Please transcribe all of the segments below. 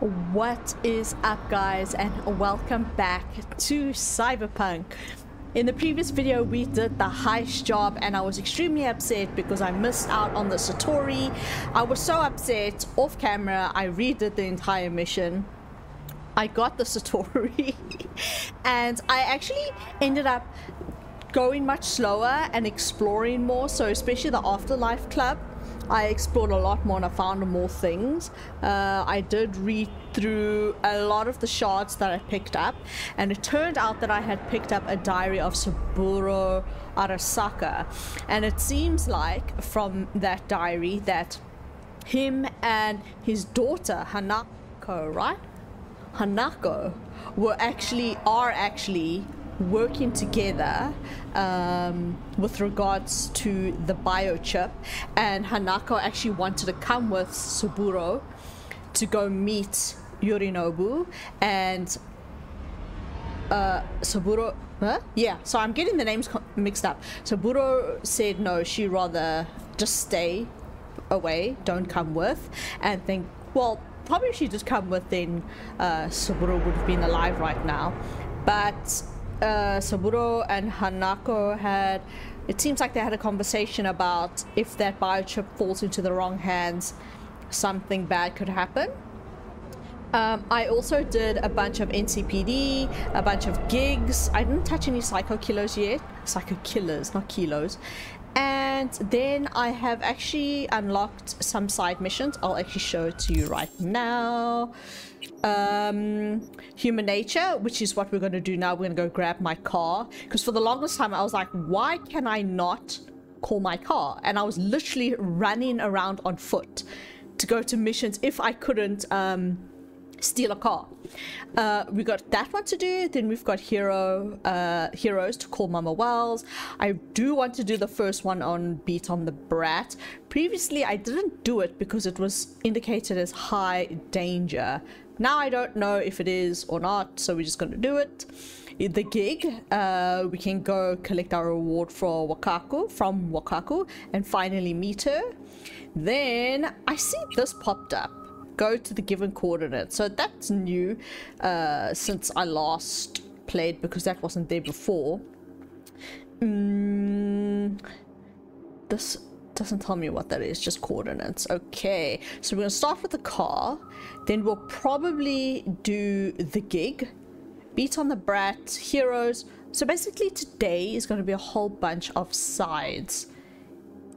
What is up guys and welcome back to Cyberpunk. In the previous video we did the heist job and I was extremely upset because I missed out on the Satori. I was so upset off camera I redid the entire mission. I got the Satori and I actually ended up going much slower and exploring more so especially the Afterlife Club I explored a lot more and I found more things. Uh, I did read through a lot of the shards that I picked up, and it turned out that I had picked up a diary of Saburo Arasaka. And it seems like from that diary that him and his daughter Hanako, right? Hanako were actually are actually working together um, with regards to the biochip and Hanako actually wanted to come with Saburo to go meet Yorinobu and uh, Saburo huh? yeah so I'm getting the names mixed up Saburo said no she rather just stay away don't come with and think well probably if she just come with then uh, Saburo would have been alive right now but uh, Saburo and Hanako had, it seems like they had a conversation about if that biochip falls into the wrong hands, something bad could happen. Um, I also did a bunch of NCPD, a bunch of gigs. I didn't touch any psycho killers yet. Psycho killers, not kilos. And then I have actually unlocked some side missions. I'll actually show it to you right now um, human nature, which is what we're going to do now. We're going to go grab my car. Because for the longest time, I was like, why can I not call my car? And I was literally running around on foot to go to missions if I couldn't um, steal a car. Uh, we got that one to do. Then we've got hero uh, heroes to call Mama Wells. I do want to do the first one on Beat on the Brat. Previously, I didn't do it because it was indicated as high danger. Now I don't know if it is or not, so we're just going to do it. The gig, uh, we can go collect our reward for Wakako, from Wakako, and finally meet her. Then I see this popped up. Go to the given coordinate. So that's new uh, since I last played because that wasn't there before. Mm, this doesn't tell me what that is, just coordinates. Okay, so we're gonna start with the car, then we'll probably do the gig, beat on the brat, heroes. So basically today is gonna be a whole bunch of sides.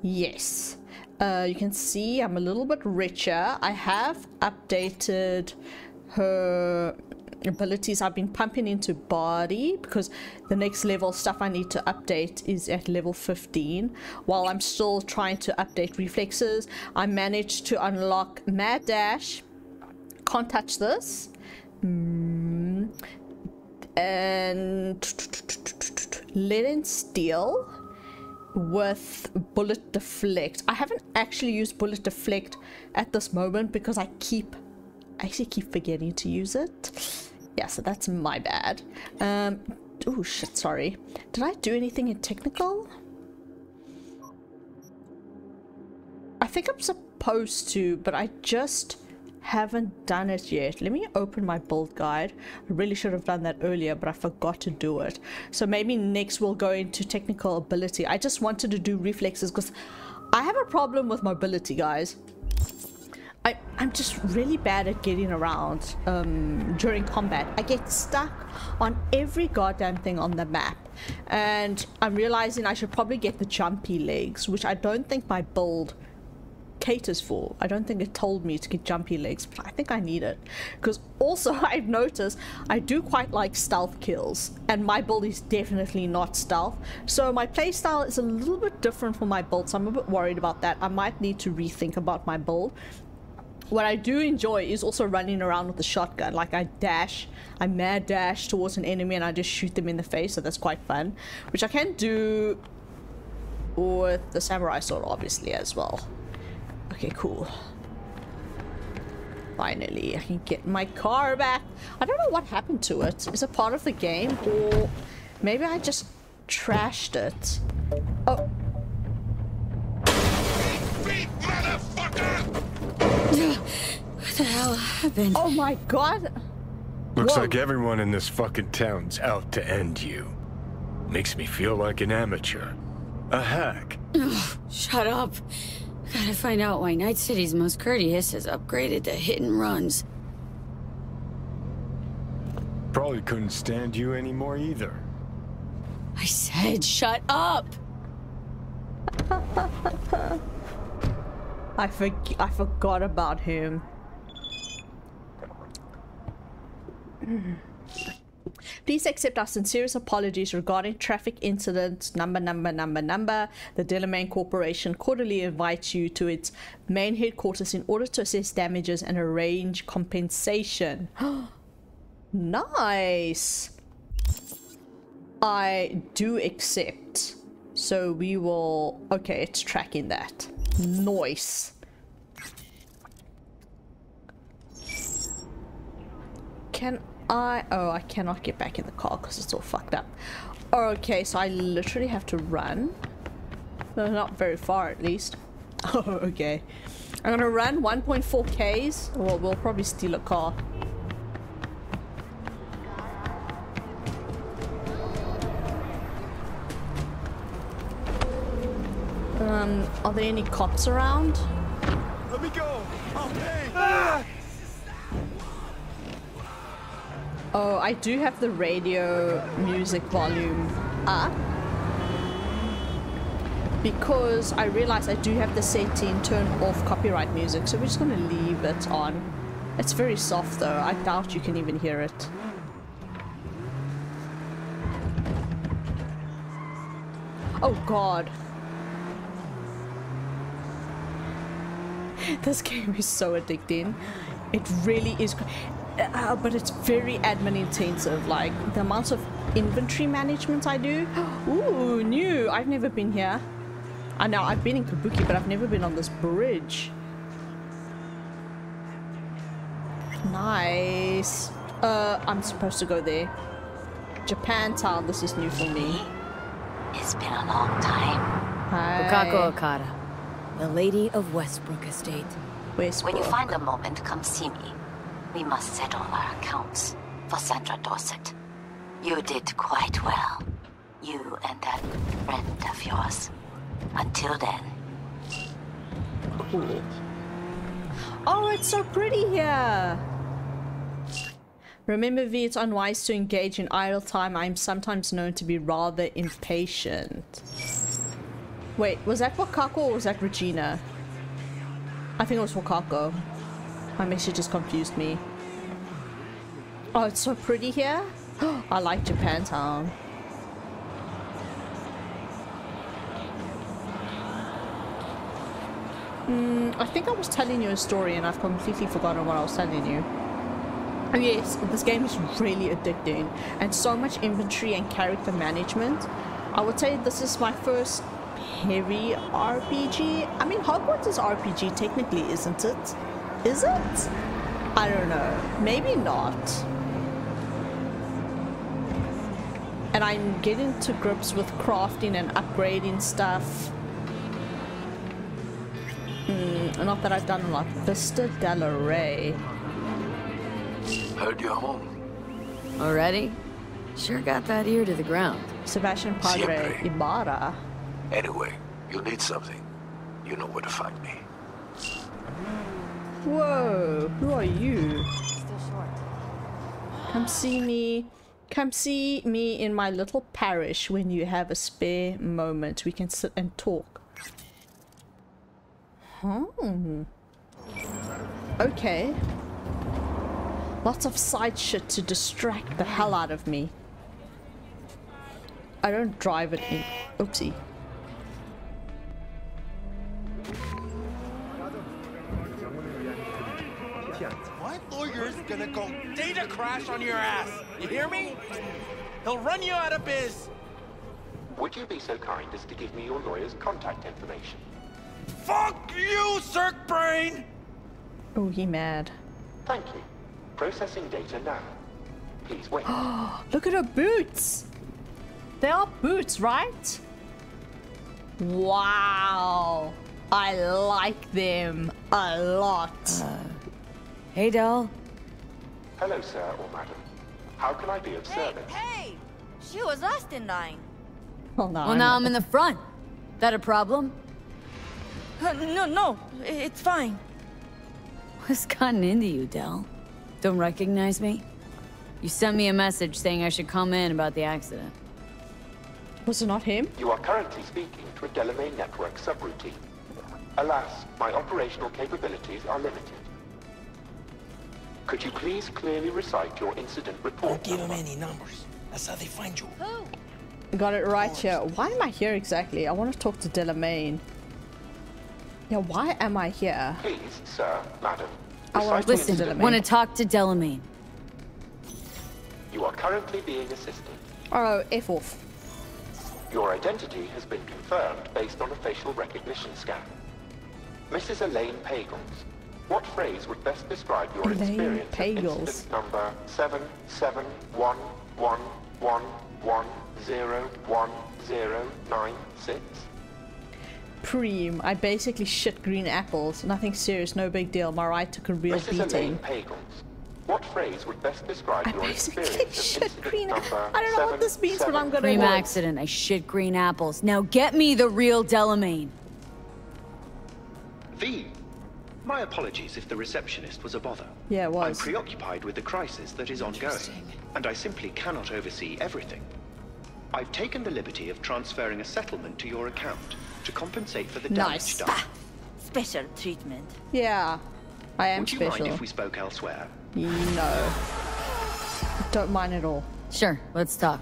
Yes. Uh, you can see I'm a little bit richer. I have updated her abilities I've been pumping into body because the next level stuff I need to update is at level 15 while I'm still trying to update reflexes. I managed to unlock mad dash. Can't touch this. Mm. and lead and steel with bullet deflect. I haven't actually used bullet deflect at this moment because I keep I actually keep forgetting to use it yeah, so that's my bad. Um, oh shit, sorry. Did I do anything in technical? I think I'm supposed to, but I just haven't done it yet. Let me open my build guide. I really should have done that earlier, but I forgot to do it. So maybe next we'll go into technical ability. I just wanted to do reflexes because I have a problem with mobility, guys. I'm just really bad at getting around um, during combat. I get stuck on every goddamn thing on the map. And I'm realizing I should probably get the jumpy legs, which I don't think my build caters for. I don't think it told me to get jumpy legs, but I think I need it. Because also I've noticed I do quite like stealth kills, and my build is definitely not stealth. So my playstyle is a little bit different from my build, so I'm a bit worried about that. I might need to rethink about my build what I do enjoy is also running around with the shotgun. Like I dash, I mad dash towards an enemy and I just shoot them in the face, so that's quite fun. Which I can do with the samurai sword, obviously, as well. Okay, cool. Finally, I can get my car back. I don't know what happened to it. Is it part of the game? Or maybe I just trashed it. Oh. The hell happened? Oh my god! Looks Whoa. like everyone in this fucking town's out to end you. Makes me feel like an amateur. A hack. Shut up. Gotta find out why Night City's most courteous has upgraded to hit and runs. Probably couldn't stand you anymore either. I said shut up! I for I forgot about him. Please accept our sincerest apologies regarding traffic incident number number number number. The Delamain Corporation quarterly invites you to its main headquarters in order to assess damages and arrange compensation. nice. I do accept. So we will... Okay, it's tracking that. Nice. Can I... Oh, I cannot get back in the car because it's all fucked up. Okay, so I literally have to run. Well, not very far at least. Okay. I'm gonna run 1.4 Ks. Well, we'll probably steal a car. Um, are there any cops around? Let me go! I'll pay! Oh, I do have the radio music volume up. Because I realize I do have the setting turn off copyright music, so we're just gonna leave it on. It's very soft though, I doubt you can even hear it. Oh god. This game is so addicting. It really is. Uh, but it's very admin intensive. Like the amount of inventory management I do. Ooh, new. I've never been here. I know I've been in Kabuki, but I've never been on this bridge. Nice. Uh, I'm supposed to go there. Japantown. This is new for me. It's been a long time. Hi. Wakako Okada, the Lady of Westbrook Estate. Westbrook. When you find a moment, come see me. We must settle our accounts for Sandra Dorset. You did quite well. You and that friend of yours. Until then, Cool. Oh, it's so pretty here. Remember, V, it's unwise to engage in idle time. I'm sometimes known to be rather impatient. Wait, was that Wakako or was that Regina? I think it was Wakako. My message just confused me. Oh, it's so pretty here. I like Japantown. Hmm, I think I was telling you a story and I've completely forgotten what I was telling you. Oh yes, this game is really addicting and so much inventory and character management. I would say this is my first heavy RPG. I mean, Hogwarts is RPG technically, isn't it? Is it? I don't know. Maybe not. And I'm getting to grips with crafting and upgrading stuff. Hmm, not that I've done a lot. Vista Della Rey. Heard you're home. Already? Sure got that ear to the ground. Sebastian Padre Siempre. Ibarra. Anyway, you'll need something. You know where to find me. Whoa, who are you? Come see me. Come see me in my little parish when you have a spare moment. We can sit and talk. Hmm. Okay. Lots of side shit to distract the hell out of me. I don't drive it in. Oopsie. Lawyer's gonna go data crash on your ass. You hear me? He'll run you out of biz. Would you be so kind as to give me your lawyer's contact information? Fuck you, Cirque Brain! Oh, he mad. Thank you. Processing data now. Please wait. Look at her boots. They are boots, right? Wow. I like them a lot. Uh, Hey, doll. Hello, sir or madam. How can I be of Hey, service? hey! She was last in line. Oh no. Well, now I'm in the front. That a problem? Uh, no, no, it's fine. What's gotten into you, Dell? Don't recognize me? You sent me a message saying I should come in about the accident. Was it not him? You are currently speaking to a Delamain network subroutine. Alas, my operational capabilities are limited. Could you please clearly recite your incident report Don't give them number? any numbers. That's how they find you. Who? Got it right here. Why am I here exactly? I want to talk to Delamain. Yeah, why am I here? Please, sir, madam. I want to listen to Delamain. Want to talk to Delamain? You are currently being assisted. Oh, F off. Your identity has been confirmed based on a facial recognition scan. Mrs. Elaine Pagels, what phrase would best describe your Elaine experience Pagels. incident number seven seven one one one one zero one zero nine six? Preem. I basically shit green apples. Nothing serious, no big deal. My ride took a real Mrs. Elaine beating. Pagels, what phrase would best describe I your basically experience of shit green number I don't know what this means, but I'm gonna Cream What? accident. I shit green apples. Now get me the real Delamain. V. My apologies if the receptionist was a bother. Yeah, it I'm preoccupied with the crisis that is ongoing, and I simply cannot oversee everything. I've taken the liberty of transferring a settlement to your account to compensate for the damage Nice. done. Special treatment. Yeah, I am Would you special. mind if we spoke elsewhere? No. Don't mind at all. Sure, let's talk.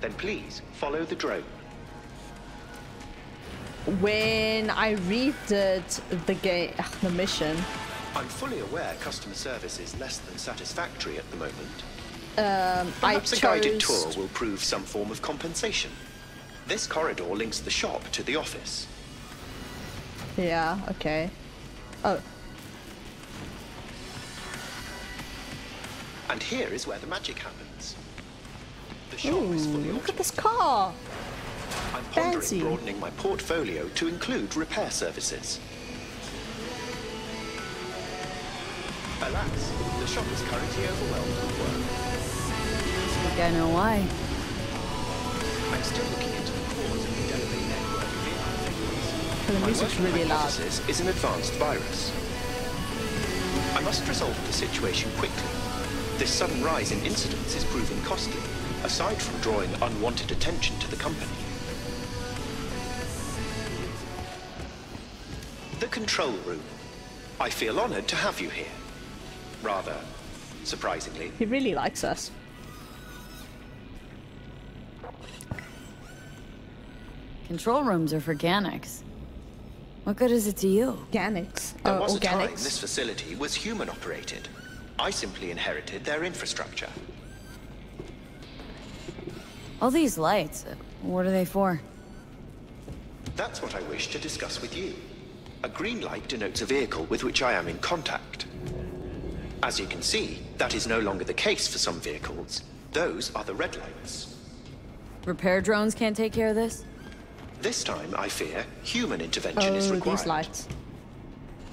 Then please follow the drone. When I redid the game, the mission, I'm fully aware customer service is less than satisfactory at the moment. um, I Perhaps a guided tour will prove some form of compensation. This corridor links the shop to the office. Yeah. Okay. Oh, And here is where the magic happens. The shop ooh, is fully look at this car. I'm pondering fancy. broadening my portfolio to include repair services. Alas, the shop is currently overwhelmed with work. I know why. I'm still looking into the cause of the Delamain network failures. The My music's really loud. is an advanced virus. I must resolve the situation quickly. This sudden rise in incidents is proving costly, aside from drawing unwanted attention to the company. The control room. I feel honored to have you here. Rather, surprisingly. He really likes us. Control rooms are for Ganax. What good is it to you? Organics. There Oh, was a time organics. this facility was human operated. I simply inherited their infrastructure. All these lights, uh, what are they for? That's what I wish to discuss with you. A green light denotes a vehicle with which I am in contact. As you can see, that is no longer the case for some vehicles. Those are the red lights. Repair drones can't take care of this? This time, I fear, human intervention Oh, is these required. lights.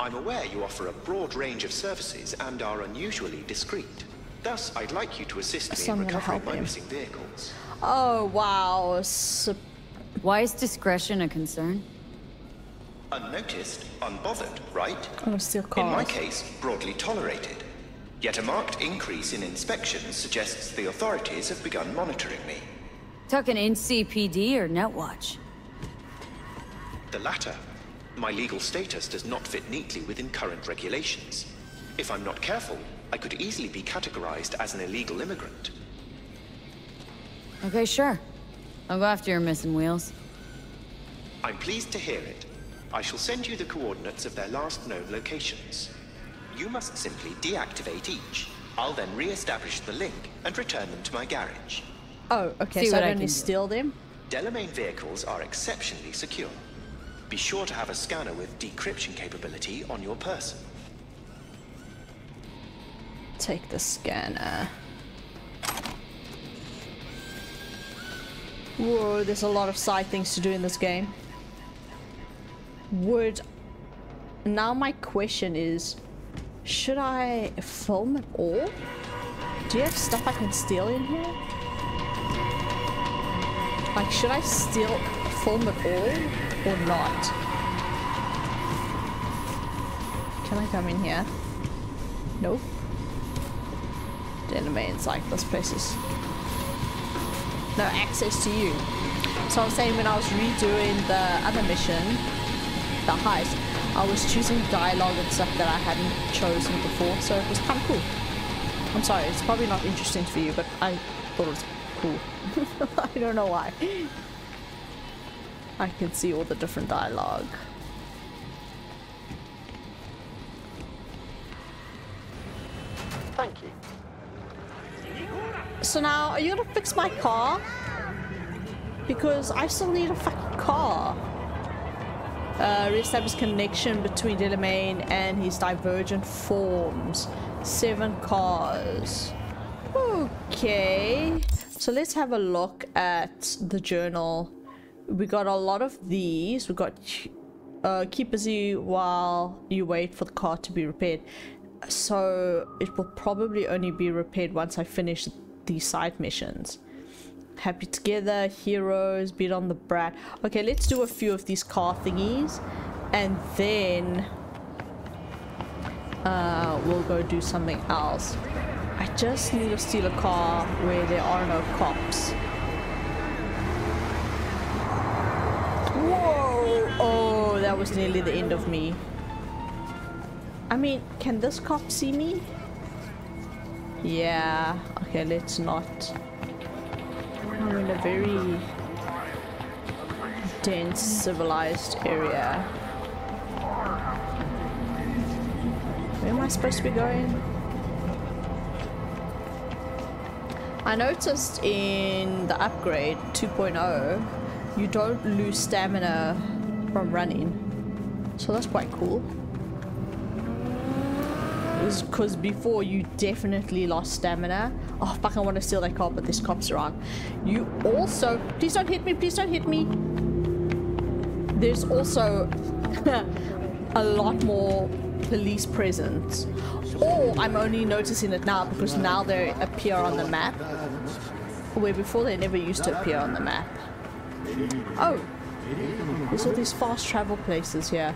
I'm aware you offer a broad range of services and are unusually discreet. Thus, I'd like you to assist me So in recovering my missing vehicles. Oh wow. Why is discretion a concern? Unnoticed, unbothered, right? I'm gonna In my case, broadly tolerated. Yet a marked increase in inspections suggests the authorities have begun monitoring me. Talking NCPD or Netwatch? The latter. My legal status does not fit neatly within current regulations. If I'm not careful, I could easily be categorized as an illegal immigrant. Okay, sure. I'll go after your missing wheels. I'm pleased to hear it. I shall send you the coordinates of their last known locations. You must simply deactivate each. I'll then re-establish the link and return them to my garage. Oh, okay. See so I don't can need to steal them. Delamain vehicles are exceptionally secure. Be sure to have a scanner with decryption capability on your person. Take the scanner. Whoa, there's a lot of side things to do in this game. Would now my question is, Should I film it all? Do you have stuff I can steal in here? Like, should I steal, film it all or not? Can I come in here? Nope. Then it's like, this place is no access to you. So I was saying when I was redoing the other mission, the heist, I was choosing dialogue and stuff that I hadn't chosen before, so it was kind of cool. I'm sorry, it's probably not interesting for you, but I thought it was cool. I don't know why. I can see all the different dialogue. Thank you. So now, are you gonna fix my car? Because I still need a fucking car. Uh, reestablish connection between Delamain and his divergent forms. Seven cars. Okay. So let's have a look at the journal. We got a lot of these. We got uh, keep busy while you wait for the car to be repaired. So it will probably only be repaired once I finish these side missions. Happy together, heroes, beat on the brat. Okay, let's do a few of these car thingies. And then uh, we'll go do something else. I just need to steal a car where there are no cops. Whoa! Oh, that was nearly the end of me. I mean, can this cop see me? Yeah. Okay, let's not. I'm in a very dense, civilized area. Where am I supposed to be going? I noticed in the upgrade 2.0, you don't lose stamina from running. So that's quite cool because before you definitely lost stamina. Oh fuck, I want to steal that car, but this cop's around. You also... Please don't hit me, please don't hit me. There's also a lot more police presence. Or I'm only noticing it now because now they appear on the map. Where before they never used to appear on the map. Oh! There's all these fast travel places here.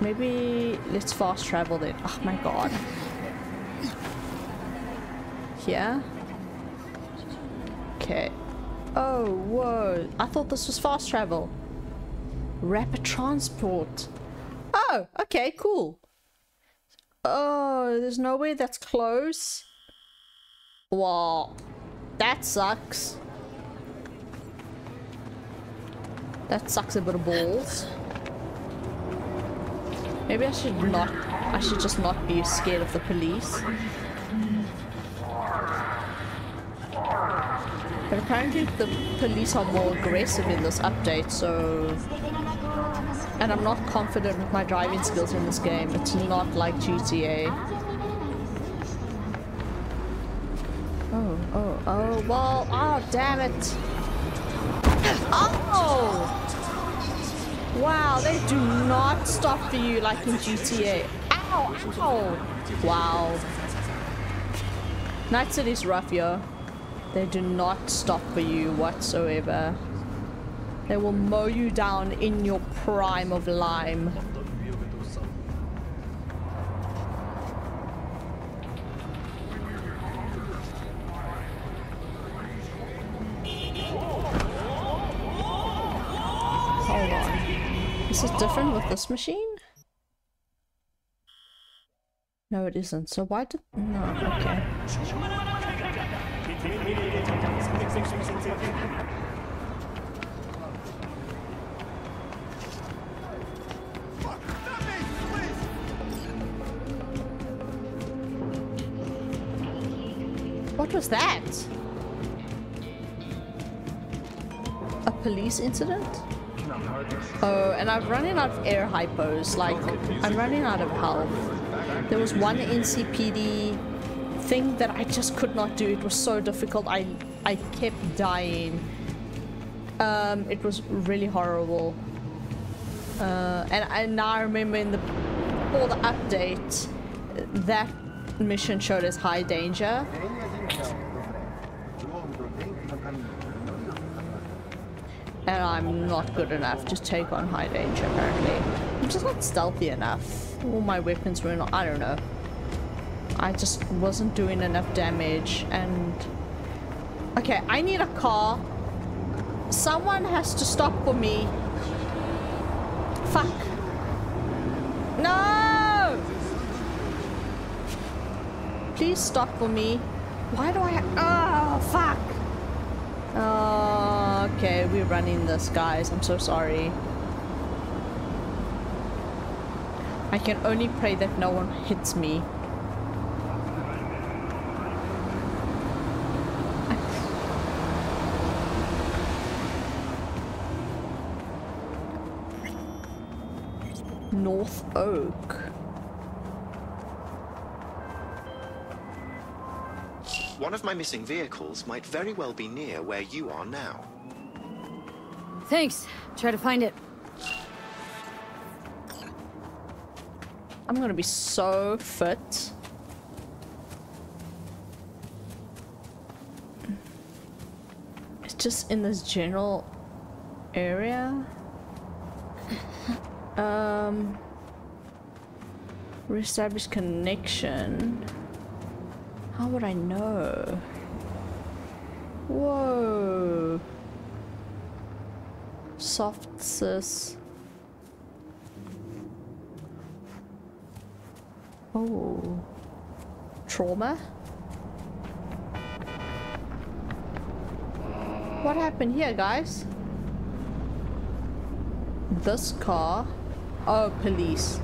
Maybe let's fast travel then. Oh my god. Here? Okay. Oh, whoa. I thought this was fast travel. Rapid transport. Oh, okay, cool. Oh, there's nowhere that's close. Well, that sucks. That sucks a bit of balls. Maybe I should not, I should just not be scared of the police. But apparently the police are more aggressive in this update, so... And I'm not confident with my driving skills in this game. It's not like GTA. Oh, oh, oh, well, oh, damn it. Oh! Wow, they do not stop for you like in GTA. Ow, ow. Wow. Night City's rough, yo. They do not stop for you whatsoever. They will mow you down in your prime of lime. Hold on. Is this machine? No, it isn't. So why did... No, okay. What was that? A police incident? Oh, and I'm running out of air hypos. Like, I'm running out of health. There was one NCPD thing that I just could not do. It was so difficult. I I kept dying. Um, it was really horrible. Uh, and, and now I remember in the before the update, that mission showed as high danger. And I'm not good enough to take on high danger, apparently. I'm just not stealthy enough. All my weapons were not, I don't know. I just wasn't doing enough damage and... Okay, I need a car. Someone has to stop for me. Fuck. No! Please stop for me. Why do I... Oh, fuck. Oh, okay, we're running this, guys. I'm so sorry. I can only pray that no one hits me. North Oak. One of my missing vehicles might very well be near where you are now. Thanks. Try to find it. I'm gonna be so fit. It's just in this general area. Um, reestablish connection. How would I know? Whoa. Soft sys. Oh. Trauma? What happened here, guys? This car. Oh, police.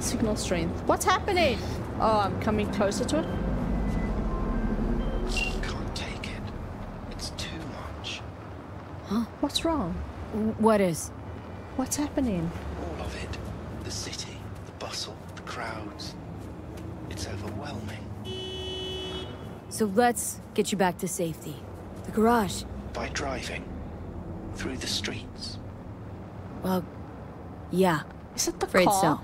Signal strength. What's happening? Oh, I'm coming closer to it. Huh? What's wrong? What is? What's happening? All of it. The city, the bustle, the crowds. It's overwhelming. So let's get you back to safety. The garage. By driving. Through the streets. Well, yeah. Is it the Afraid car?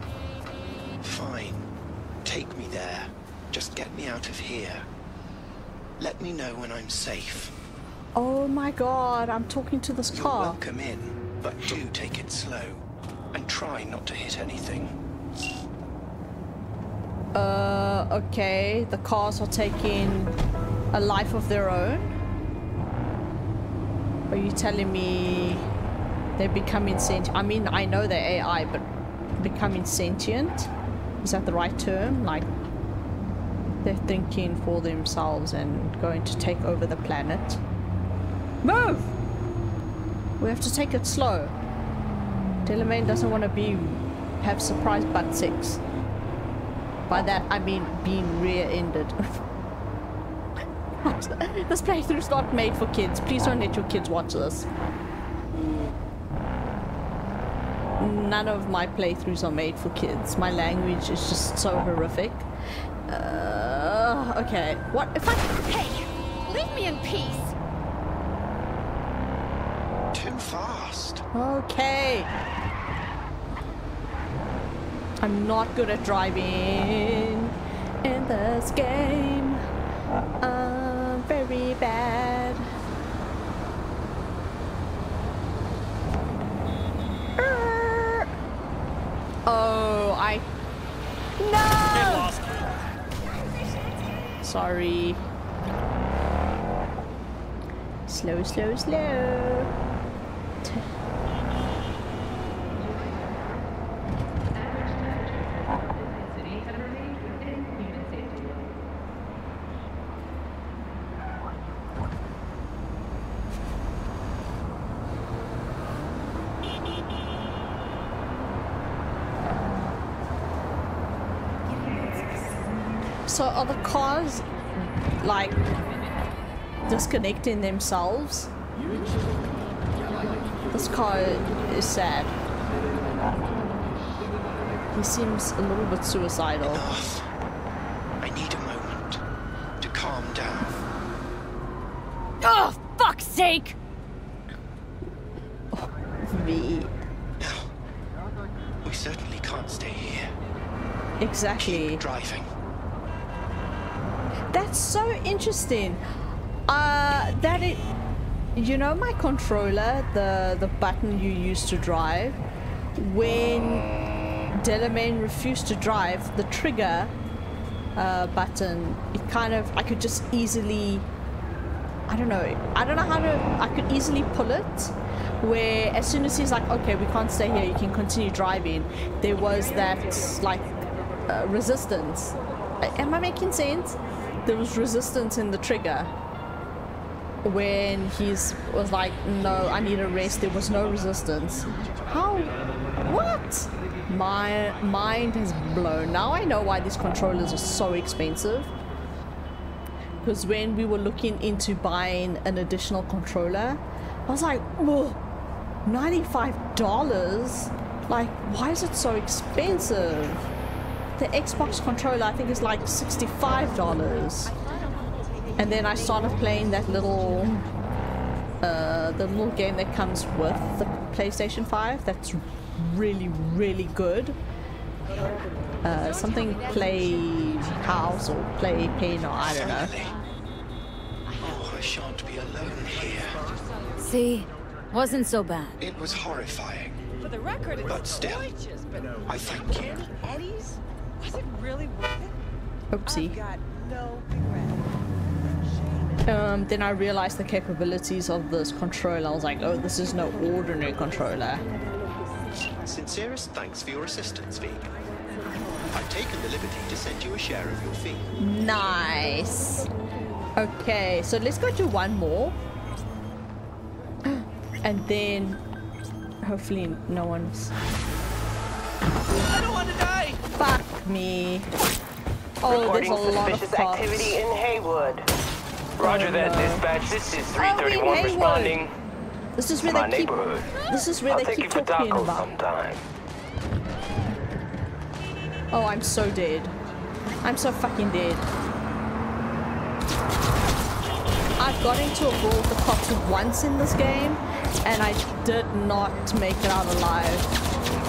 so. Fine. Take me there. Just get me out of here. Let me know when I'm safe. Oh my god, I'm talking to this You're car. welcome in, but do take it slow. And try not to hit anything. Uh, okay. The cars are taking a life of their own. Are you telling me they're becoming sentient? I mean, I know they're AI, but becoming sentient? Is that the right term? Like, they're thinking for themselves and going to take over the planet. Move! We have to take it slow. Delamain doesn't want to be have surprise butt sex. By that I mean being rear-ended. this playthrough's not made for kids. Please don't let your kids watch this. None of my playthroughs are made for kids. My language is just so horrific. Uh, okay. What if I... Hey, leave me in peace. Too fast. Okay. I'm not good at driving in this game. I'm very bad. Oh, I. No! Sorry. Slow, slow, slow. T- So are the cars like disconnecting themselves? This car is sad. He seems a little bit suicidal. Enough. I need a moment to calm down. Oh, fuck's sake! Oh, Me. Now, we certainly can't stay here. Exactly. Keep driving. That's so interesting. That it, you know, my controller, the the button you used to drive, when Delamain refused to drive, the trigger uh, button, it kind of, I could just easily, I don't know, I don't know how to, I could easily pull it. Where as soon as he's like, okay, we can't stay here, you can continue driving. There was that like uh, resistance. Am I making sense? There was resistance in the trigger when he was like, no, I need a rest. There was no resistance. How? What? My mind has blown. Now I know why these controllers are so expensive. Because when we were looking into buying an additional controller, I was like, whoa, $95? Like, why is it so expensive? The Xbox controller, I think, is like $65. And then I started playing that little, uh, the little game that comes with the PlayStation 5. That's really, really good. Uh, something play house or play pen or I don't know. Oh, I shan't be alone here. See? Wasn't so bad. It was horrifying. For the record, it's But still, gorgeous, but I thank you. Eddie's? Was it really worth it? Oopsie. I've got no regret. Um, then I realized the capabilities of this controller. I was like, oh, this is no ordinary controller. Sincerest thanks for your assistance, V. I've taken the liberty to send you a share of your fee. Nice. Okay, so let's go to one more. And then hopefully no one's I don't want to die! fuck me. Oh, there's a lot of suspicious cops. activity in Heywood. Roger that, no. dispatch. This is Oh, we 331 Heywood. responding This is where my they keep. This is where I'll they keep talking about. sometime. Oh, I'm so dead. I'm so fucking dead. I've got into a brawl with the cops once in this game, and I did not make it out alive.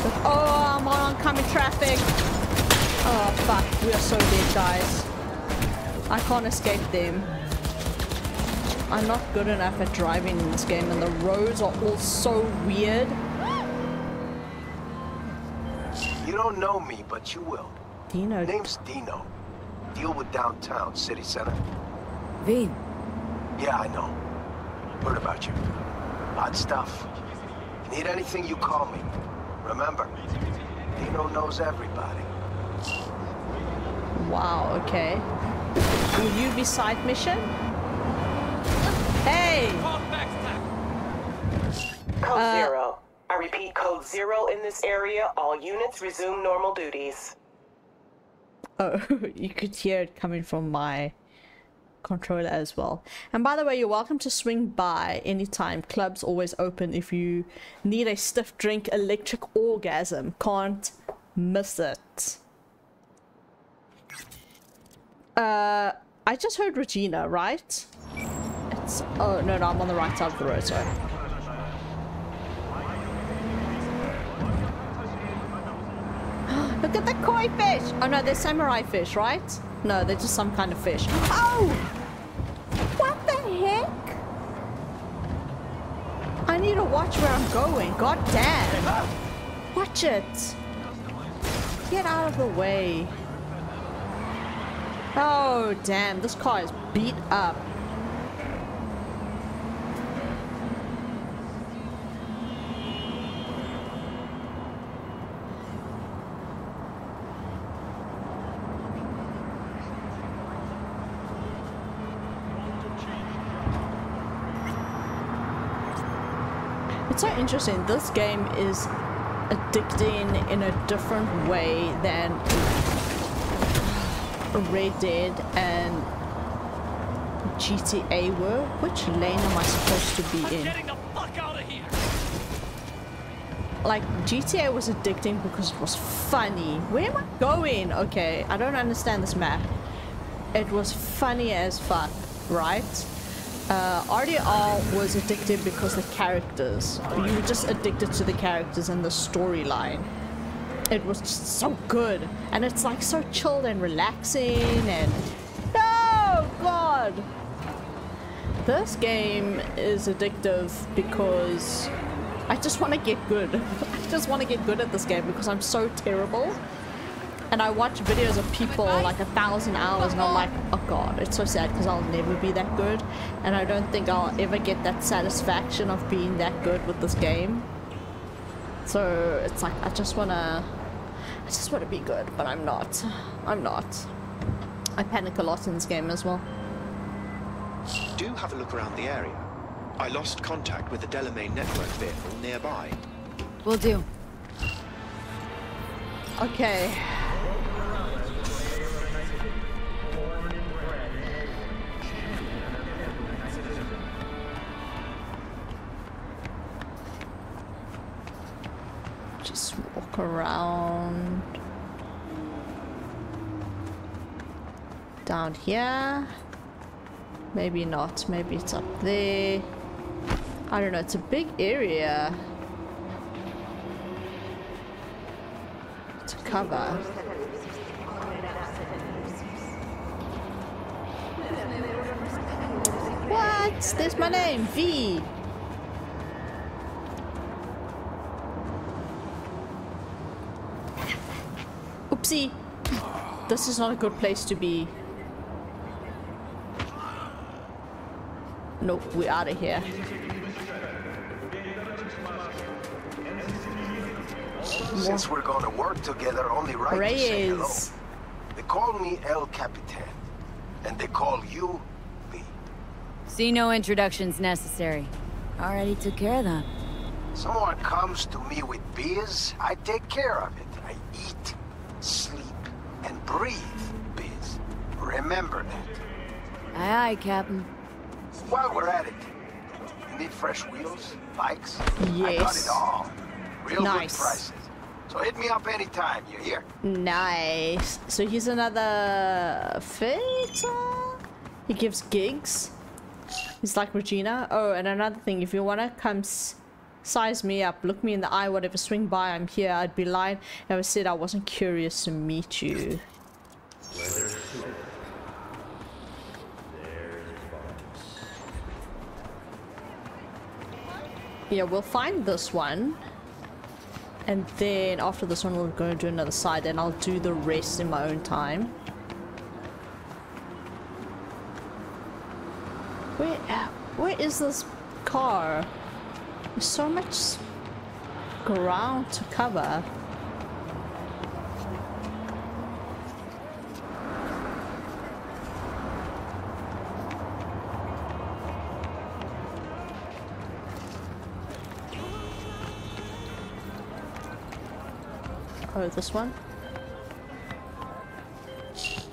But, oh, I'm on oncoming traffic. Oh, fuck. We are so dead, guys. I can't escape them. I'm not good enough at driving in this game, and the roads are all so weird. You don't know me, but you will. Dino. Name's Dino. Deal with downtown, city center. V, Yeah, I know. Heard about you. Hot stuff. Need anything, you call me. Remember, Dino knows everybody. Wow, okay. Will you be side mission? Hey! Code Uh, zero. I repeat, code zero in this area. All units resume normal duties. Oh, you could hear it coming from my controller as well. And by the way, you're welcome to swing by anytime. Club's always open if you need a stiff drink electric orgasm. Can't miss it. Uh, I just heard Regina, right? It's oh no no I'm on the right side of the road. Sorry. Look at the koi fish! Oh no, they're samurai fish, right? No, they're just some kind of fish. Oh! What the heck? I need to watch where I'm going. God damn. Watch it. Get out of the way. Oh, damn. This car is beat up. It's so interesting. This game is addicting in a different way than Red Dead and GTA were. Which lane am I supposed to be in? Getting the fuck out of here! Like, GTA was addicting because it was funny. Where am I going? Okay, I don't understand this map. It was funny as fuck, right? Uh, RDR was addictive because the characters. You were just addicted to the characters and the storyline. it was just so good. And it's like so chilled and relaxing and... No! God! This game is addictive because I just want to get good. I just want to get good at this game because I'm so terrible. And I watch videos of people like a thousand hours and I'm like, oh god, it's so sad because I'll never be that good. And I don't think I'll ever get that satisfaction of being that good with this game. So it's like, I just want to, I just want to be good, but I'm not. I'm not. I panic a lot in this game as well. Do have a look around the area. I lost contact with the Delamain network vehicle nearby. Will do. Okay. Around. Down here. Maybe not. Maybe it's up there. I don't know. It's a big area. To cover. What? There's my name. V. Oopsie. This is not a good place to be. Nope, we're out of here. Since we're gonna work together, only right to say hello. Reyes. They call me El Capitan, and they call you V. See no introductions necessary. Already took care of that. Someone comes to me with biz, I take care of it. I eat, sleep, and breathe biz. Remember that. Aye, aye, Captain. While we're at it, you need fresh wheels, bikes? Yes. I got it all. Real Nice. good prices. So hit me up anytime, you hear? Nice. So he's another fighter? He gives gigs. He's like Regina. Oh, and another thing, if you want to come s- size me up, look me in the eye, whatever, swing by, I'm here, I'd be lying if I said I wasn't curious to meet you. Yeah, we'll find this one. And then after this one, we're going to do another side, and I'll do the rest in my own time. Where, where is this car? There's so much ground to cover. Oh, this one?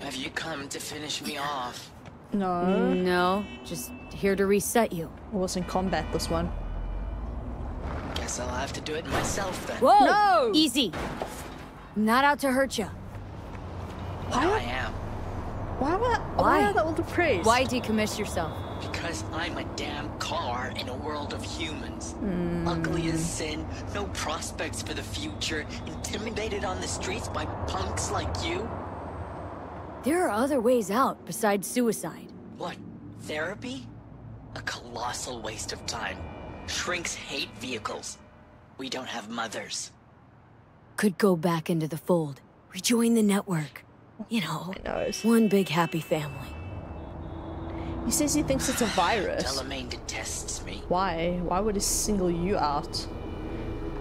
Have you come to finish me off? No. No, just here to reset you. It was in combat, this one. Guess I'll have to do it myself then. Whoa! No! Easy. Not out to hurt you. Now I am. Why, were, why? Why? are they all depressed? Why decommiss yourself? Because I'm a damn car in a world of humans. Hmm. Ugly as sin, no prospects for the future, intimidated on the streets by punks like you. There are other ways out besides suicide. What? Therapy? A colossal waste of time. Shrinks hate vehicles. We don't have mothers. Could go back into the fold. Rejoin the network. You know, one big happy family. He says he thinks it's a virus. Delamain detests me. Why? Why would he single you out?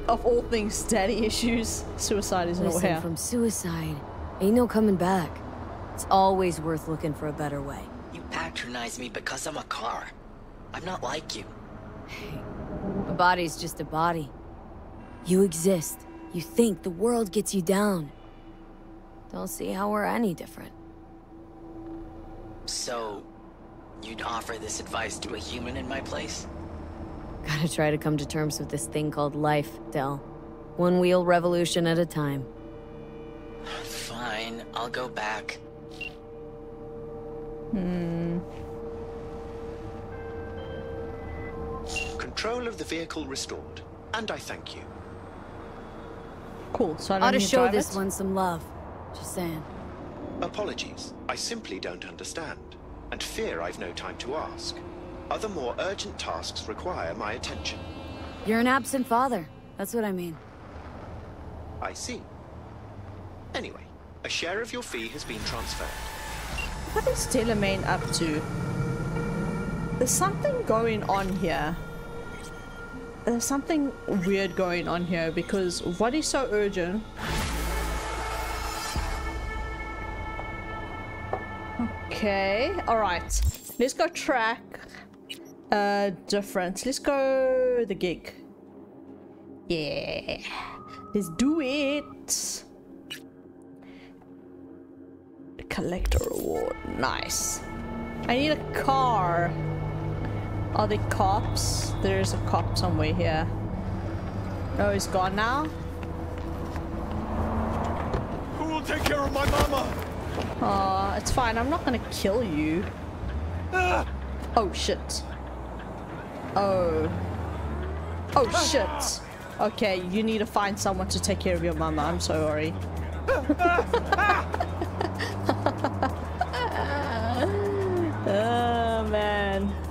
Of all things, daddy issues, suicide is Listen, nowhere. from suicide, ain't no coming back. It's always worth looking for a better way. You patronize me because I'm a car. I'm not like you. A body's just a body. You exist. You think the world gets you down. Don't see how we're any different. So, you'd offer this advice to a human in my place? Gotta try to come to terms with this thing called life, Del. One wheel revolution at a time. Fine, I'll go back. Hmm. Control of the vehicle restored, and I thank you. Cool. So I Ought don't to need show drive this it? one some love. Just saying. Apologies, I simply don't understand, and fear I've no time to ask. Other more urgent tasks require my attention. You're an absent father. That's what I mean. I see. Anyway, a share of your fee has been transferred. What is Delamain up to? There's something going on here. There's something weird going on here because what is so urgent? Okay, alright. Let's go track uh difference. Let's go the gig. Yeah. Let's do it. Collector reward. Nice. I need a car. Are they cops? There's a cop somewhere here. Oh, he's gone now? Who will take care of my mama? Aw, it's fine. I'm not gonna kill you. Ah! Oh, shit. Oh. Oh, shit. Okay, you need to find someone to take care of your mama. I'm so sorry. oh, man.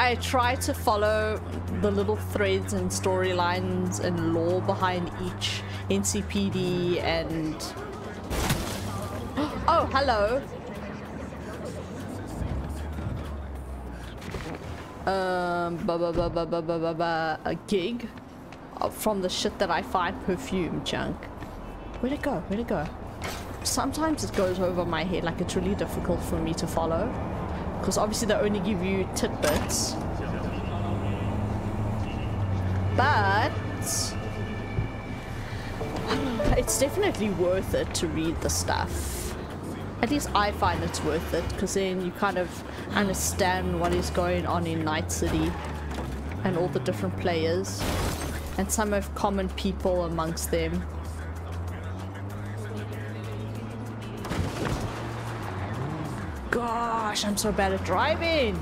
I try to follow the little threads and storylines and lore behind each NCPD and... Oh, hello! Um, ba ba ba ba ba ba ba ba a gig from the shit that I find perfume junk. Where'd it go? Where'd it go? Sometimes it goes over my head, like it's really difficult for me to follow. Because obviously they only give you tidbits. But it's definitely worth it to read the stuff. At least I find it's worth it because then you kind of understand what is going on in Night City and all the different players and some of common people amongst them. Gosh, I'm so bad at driving.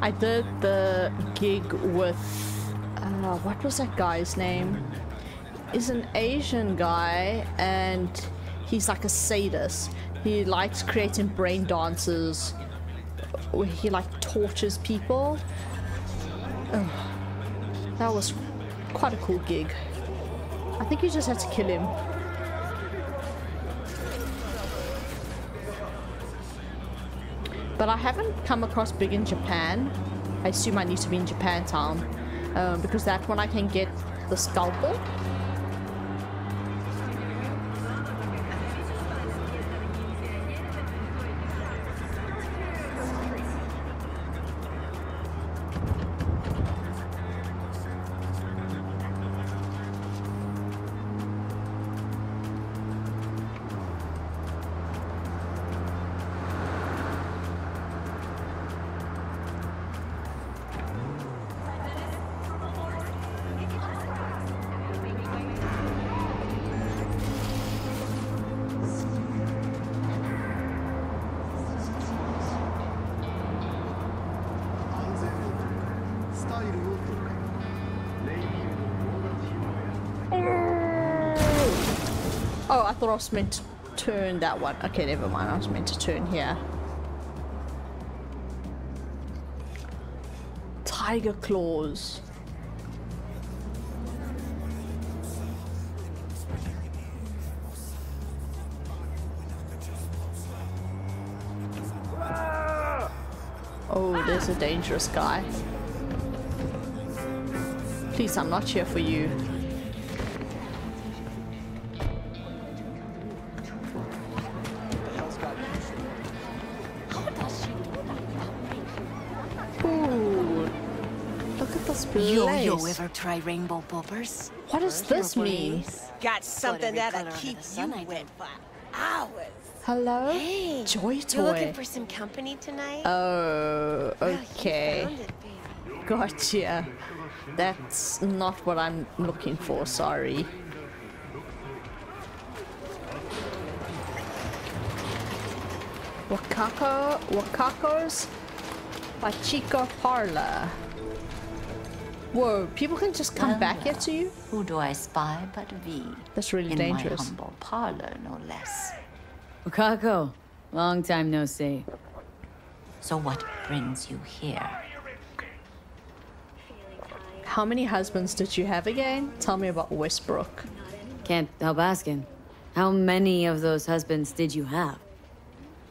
I did the gig with uh, what was that guy's name? Is an Asian guy and he's like a sadist. He likes creating brain dances he like tortures people. Ugh. That was quite a cool gig. I think you just had to kill him. But I haven't come across big in Japan. I assume I need to be in Japantown. Um, because that one I can get the scalpel. Was meant to turn that one. Okay, never mind. I was meant to turn here. Tiger claws. Oh, there's a dangerous guy. Please, I'm not here for you. Place. Yo, yo, ever try rainbow poppers? What does this mean? Got something that'll keep you wet for hours. Hello? Hey, Joy You looking for some company tonight? Oh, okay. gotcha. That's not what I'm looking for, sorry. Wakako, Wakako's Pachinko Parlor. Whoa, people can just come Well, back here well, to you? Who do I spy but V? That's really in dangerous. my humble parlor, no less. Wakako, long time no see. So what brings you here? How many husbands did you have again? Tell me about Westbrook. Can't help asking. How many of those husbands did you have?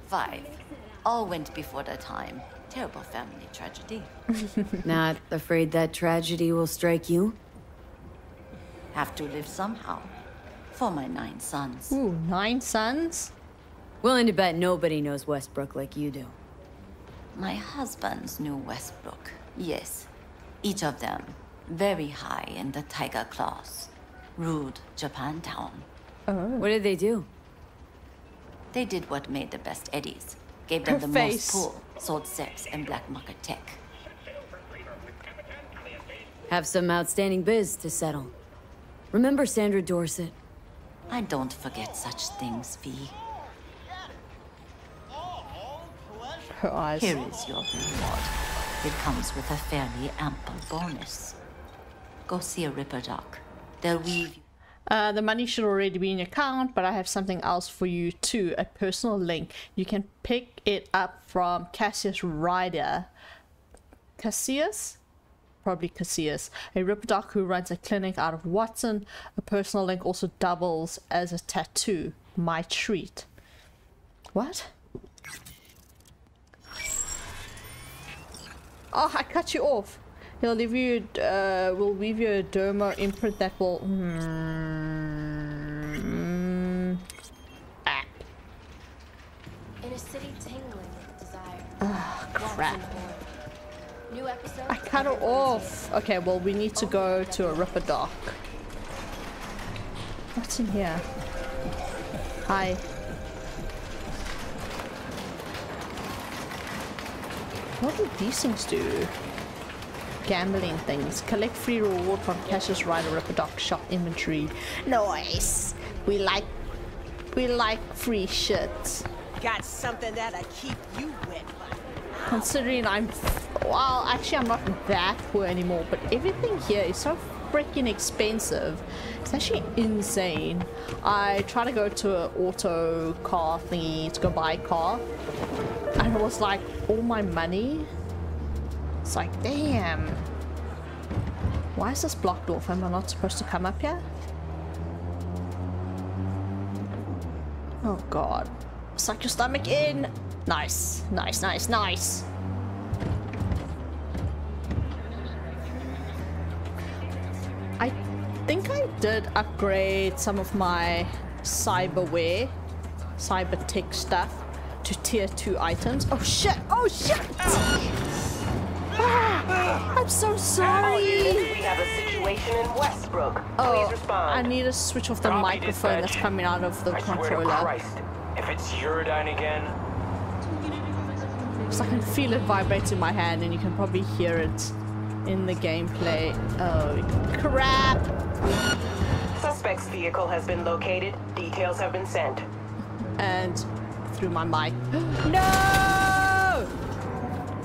Five. All went before their time. Terrible family tragedy. Not afraid that tragedy will strike you? Have to live somehow. For my nine sons. Ooh, nine sons? Willing to bet nobody knows Westbrook like you do. My husbands knew Westbrook. Yes. Each of them very high in the Tiger Claws. Ruled Japantown. Oh. What did they do? They did what made the best eddies. Gave them Her the face. most pull. Sold sex and black market tech. Have some outstanding biz to settle. Remember Sandra Dorsett? I don't forget such things, V. Her eyes. Here is your reward. It comes with a fairly ample bonus. Go see a Ripper Doc. They'll weave you. Uh, the money should already be in your account, but I have something else for you too. A personal link. You can pick it up from Cassius Ryder. Cassius? Probably Cassius. A Ripper Doc who runs a clinic out of Watson. A personal link also doubles as a tattoo. My treat. What? Oh, I cut you off. He'll leave you, uh, will leave you a derma imprint that will. Mm, ah, In a city tingling with desire. ah, crap. New episode. I cut it off. Okay, well, we need to go to a Ripper Doc. What's in here? Hi. What do these things do? Gambling things. Collect free reward from Cassius Ryder Ripper Doc shop inventory. Nice. We like we like free shit. Got something that'll keep you wet. Considering I'm well, actually I'm not that poor anymore, but everything here is so freaking expensive. It's actually insane. I try to go to an auto car thingy to go buy a car, and it was like all my money. It's like, damn. Why is this blocked off? Am I not supposed to come up here? Oh god. Suck your stomach in. Nice, nice, nice, nice. I think I did upgrade some of my cyberware, cyber tech stuff to tier 2 items. Oh shit! Oh shit! Ah, I'm so sorry! We have a situation in Westbrook. Please Oh, respond. I need to switch off the Copy, microphone that's coming out of the I swear to. Christ, if it's Eurodyne again, Because I can feel it vibrate in my hand and you can probably hear it in the gameplay. Oh, crap! Suspect's vehicle has been located. Details have been sent. And through my mic. no!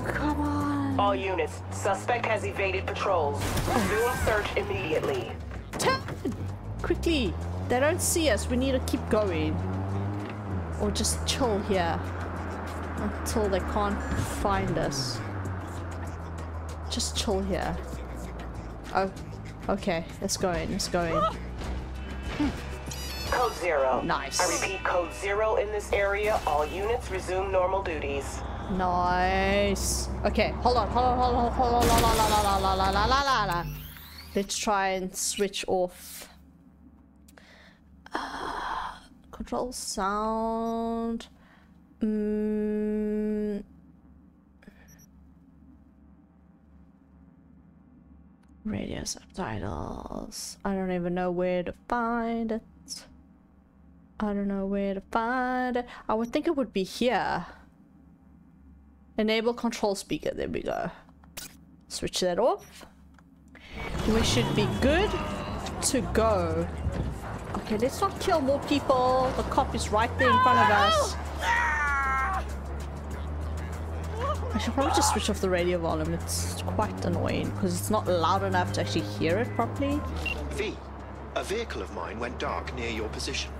Come on. All units, suspect has evaded patrols. Resume search immediately. Turn! Quickly! They don't see us. We need to keep going. Or just chill here. Until they can't find us. Just chill here. Oh, okay. Let's go in. Let's go in. Code zero. Nice. I repeat, code zero in this area. All units resume normal duties. Nice. Okay, hold on, hold on, hold on, hold on, hold on, hold on, hold on, hold on, hold on. Let's try and switch off. Uh, control sound. Mm. Radio subtitles. I don't even know where to find it. I don't know where to find it. I would think it would be here. Enable control speaker. There we go. Switch that off. We should be good to go. Okay, let's not kill more people. The cop is right there in front of us. I should probably just switch off the radio volume. It's quite annoying because it's not loud enough to actually hear it properly. V, a vehicle of mine went dark near your position.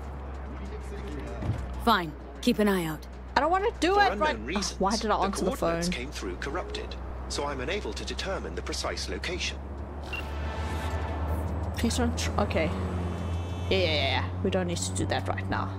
Fine. Keep an eye out. I don't want to do For it right. reasons, Why did I answer the the phone? came through corrupted, so I'm unable to determine the precise location. Please don't. Okay. Yeah, yeah, yeah. We don't need to do that right now.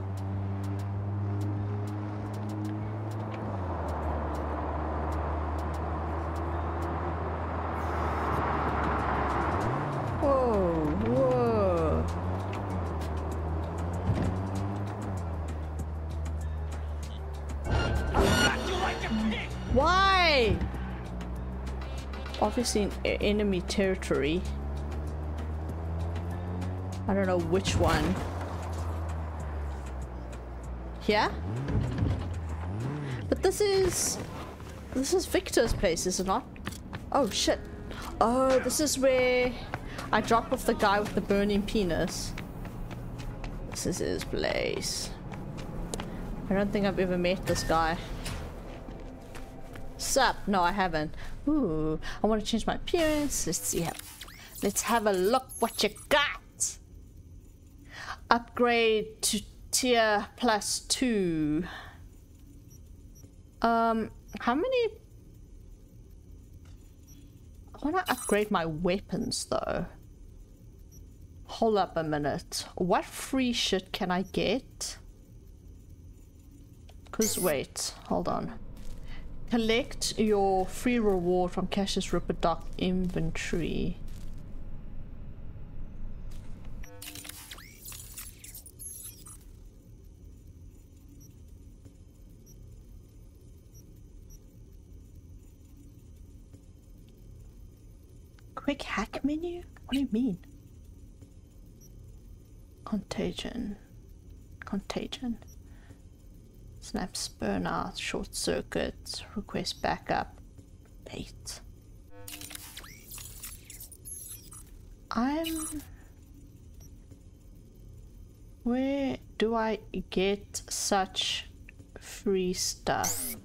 E- enemy territory. I don't know which one. Here? But this is... This is Victor's place, is it not? Oh, shit. Oh, this is where I dropped off the guy with the burning penis. This is his place. I don't think I've ever met this guy. Sup? No, I haven't. Ooh, I want to change my appearance. Let's see how. Let's have a look what you got. Upgrade to tier plus two. Um, how many? I want to upgrade my weapons though. Hold up a minute. What free shit can I get? Cause wait, hold on. Collect your free reward from Cash's Ripper Doc inventory. Quick hack menu? What do you mean? Contagion. Contagion. Synapse burnout, short circuit, request backup, bait. I'm. Where do I get such free stuff?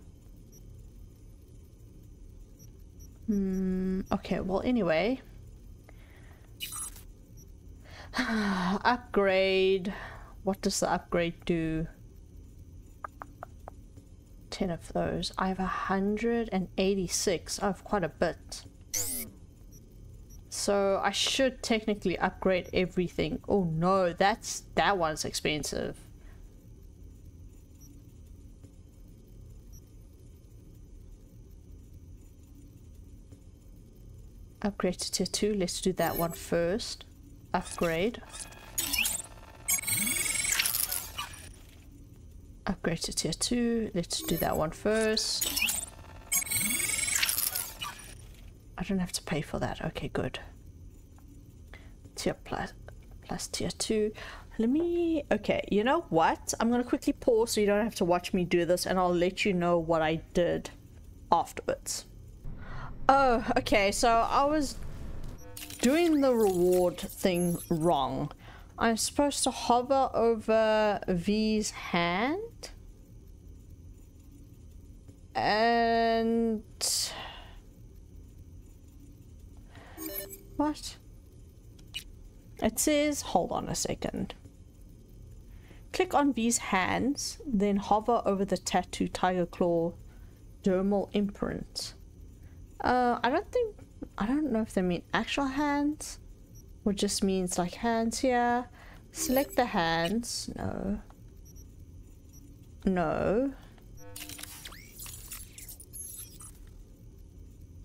Hmm, okay, well, anyway. upgrade. What does the upgrade do? 10 of those. I have 186. I have quite a bit. So I should technically upgrade everything. Oh no, that's that one's expensive. Upgrade to tier 2. Let's do that one first. Upgrade. Upgrade to tier 2. Let's do that one first. I don't have to pay for that. Okay, good. Tier plus, plus tier 2. Let me... Okay, you know what? I'm going to quickly pause so you don't have to watch me do this and I'll let you know what I did afterwards. Oh, okay, so I was doing the reward thing wrong. I'm supposed to hover over V's hand. And... What? It says, hold on a second. Click on V's hands, then hover over the tattoo tiger claw dermal imprint. Uh, I don't think, I don't know if they mean actual hands or just means like hands here. Select the hands. No. No.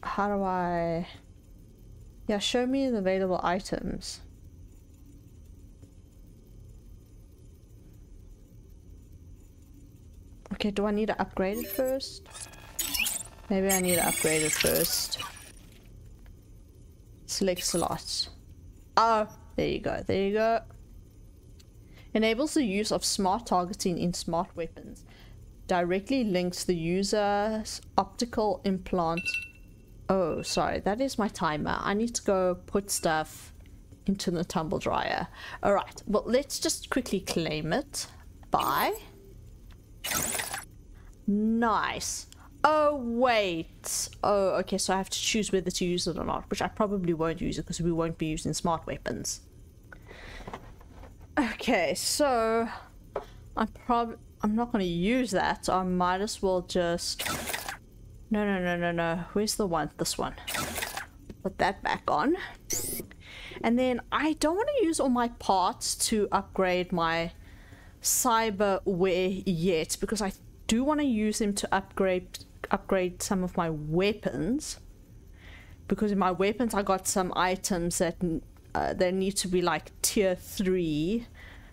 How do I... Yeah, show me the available items. Okay, do I need to upgrade it first? Maybe I need to upgrade it first. Select slots. Oh, there you go, there you go. Enables the use of smart targeting in smart weapons. Directly links the user's optical implant Oh, sorry, that is my timer. I need to go put stuff into the tumble dryer. Alright, well, let's just quickly claim it. Bye. Nice. Oh, wait. Oh, okay, so I have to choose whether to use it or not, which I probably won't use it because we won't be using smart weapons. Okay, so I'm probably... I'm not going to use that, so I might as well just... No, no, no, no, no. Where's the one? This one. Put that back on. And then I don't want to use all my parts to upgrade my cyberware yet because I do want to use them to upgrade upgrade some of my weapons because in my weapons I got some items that uh, they need to be like tier 3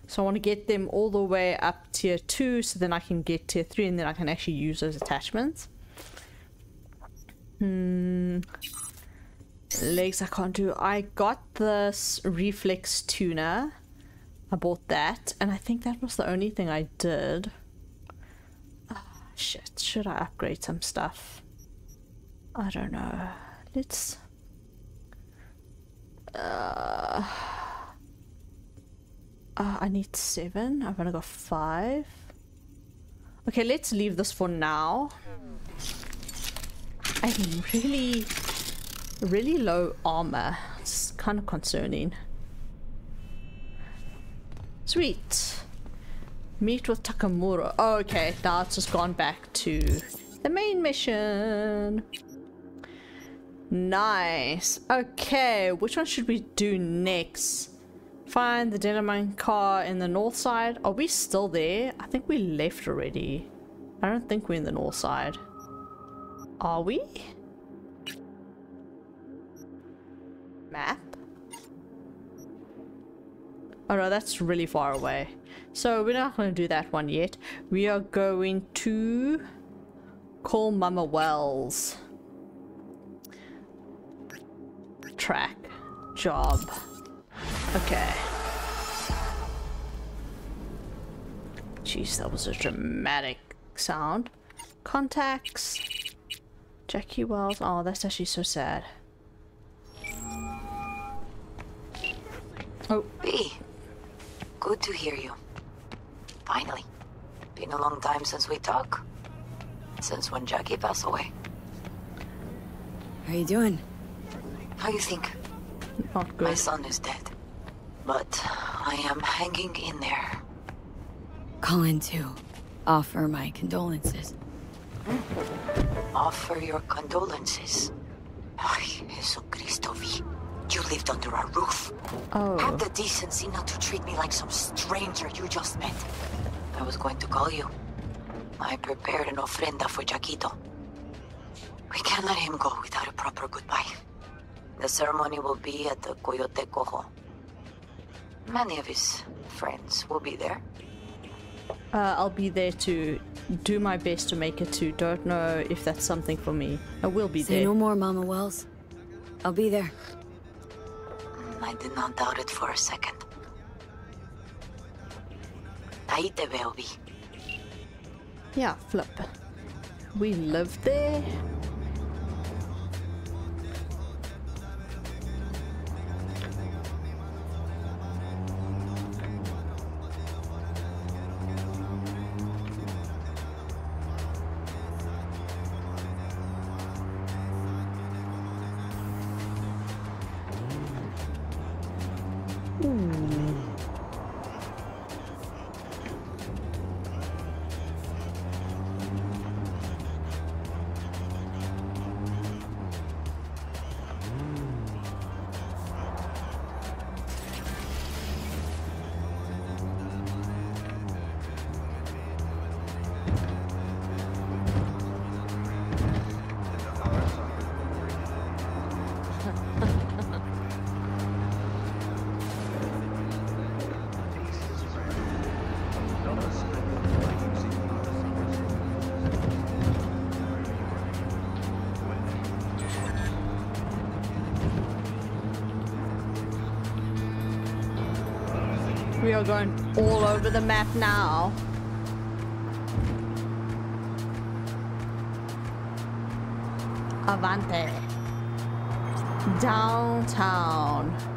so I want to get them all the way up tier 2 so then I can get tier 3 and then I can actually use those attachments hmm legs I can't do. I got this reflex tuner. I bought that, and I think that was the only thing I did. Shit, should I upgrade some stuff? I don't know. Let's... Uh, uh, I need seven. I've only got five. Okay, let's leave this for now. I'm really really low armor. It's kind of concerning. Sweet. Meet with Takamura. Oh, okay, that's just gone back to the main mission. Nice. Okay, which one should we do next? Find the Delamain car in the north side. Are we still there? I think we left already. I don't think we're in the north side. Are we? map. Oh no, that's really far away. So we're not going to do that one yet. We are going to call Mama Welles. Track. Job. Okay. Jeez, that was a dramatic sound. Contacts. Jackie Welles. Oh, that's actually so sad. Oh. B. Good to hear you. Finally. Been a long time since we talked. Since when Jackie passed away. How are you doing? How you think? Not good. My son is dead. But I am hanging in there. Calling to offer my condolences. Offer your condolences? Ay, Jesucristo vi. You lived under our roof. Oh. Have the decency not to treat me like some stranger you just met. I was going to call you. I prepared an ofrenda for Jaquito. We can't let him go without a proper goodbye. The ceremony will be at the Coyote Cojo. Many of his friends will be there. Uh, I'll be there to do my best to make it to. Don't know if that's something for me. I will be Say there. no more, Mama Welles. I'll be there. I did not doubt it for a second. Ahí te veo, Vi. Yeah, flip. We live there. We are going all over the map now. Avante. Downtown.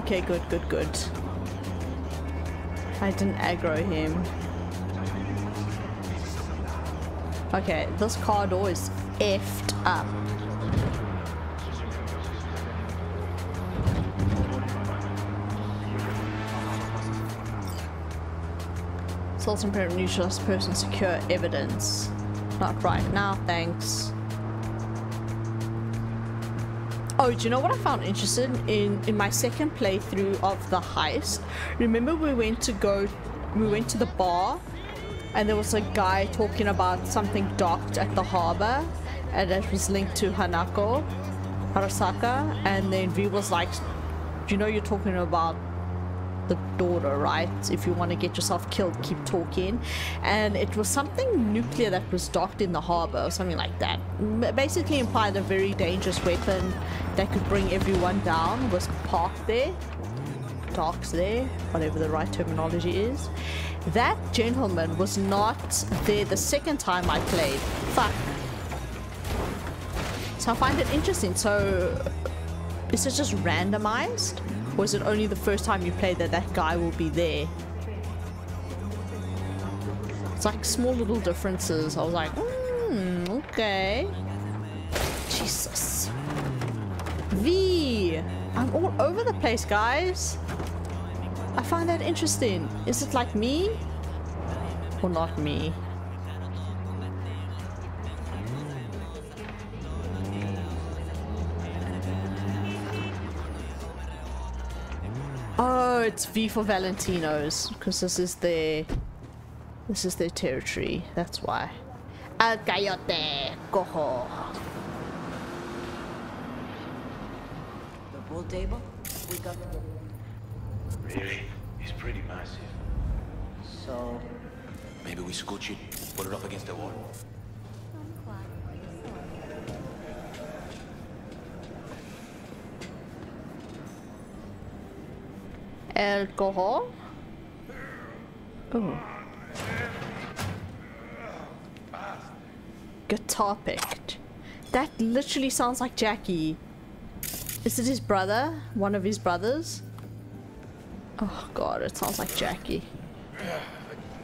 Okay, good, good, good. I didn't aggro him. Okay, this car door is effed up. Assault and neutralize person secure evidence. Not right now, thanks. Oh, do you know what I found interesting in in my second playthrough of the heist? Remember we went to go, we went to the bar, and there was a guy talking about something docked at the harbor, and it was linked to Hanako, Arasaka, and then V was like, "Do you know you're talking about daughter, right? If you want to get yourself killed, keep talking. And it was something nuclear that was docked in the harbor or something like that. Basically implied a very dangerous weapon that could bring everyone down was parked there. Docked there, whatever the right terminology is. That gentleman was not there the second time I played. Fuck. So I find it interesting. So is it just randomized? Is it only the first time you play that that guy will be there? It's like small little differences. I was like, hmm, okay. Jesus. V! I'm all over the place, guys. I find that interesting. Is it like me? Or not me? It's V for Valentino's because this is their this is their territory. That's why. Al Coyote, cojo. The pool table? We got Really? It's pretty massive. So, Maybe we scooch it, put it up against the wall. Alcohol. Oh. Guitar picked. That literally sounds like Jackie. Is it his brother? One of his brothers? Oh god, it sounds like Jackie.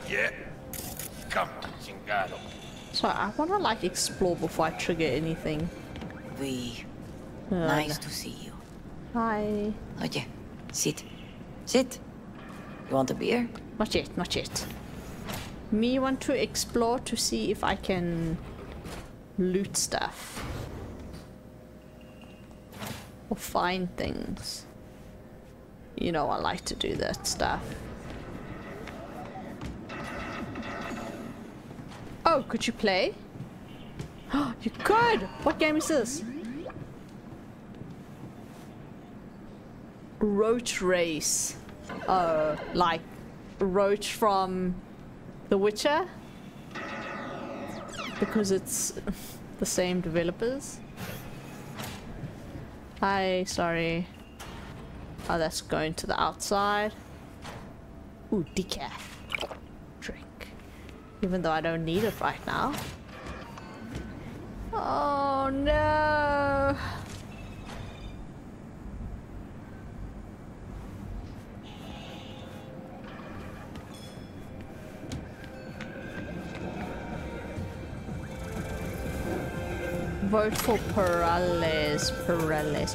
Yeah. Come, chingado. So I wanna like explore before I trigger anything. we. Uh, nice to see you. Hi. Oye, sit. Sit. You want a beer? Not yet, not yet. Me want to explore to see if I can loot stuff. Or find things. You know I like to do that stuff. Oh, could you play? you could! What game is this? Roach Race. Uh, like Roach from The Witcher? Because it's the same developers. Hi, sorry. Oh, that's going to the outside. Ooh, decaf. Drink. Even though I don't need it right now. Oh no! Vote for Peralez. Peralez.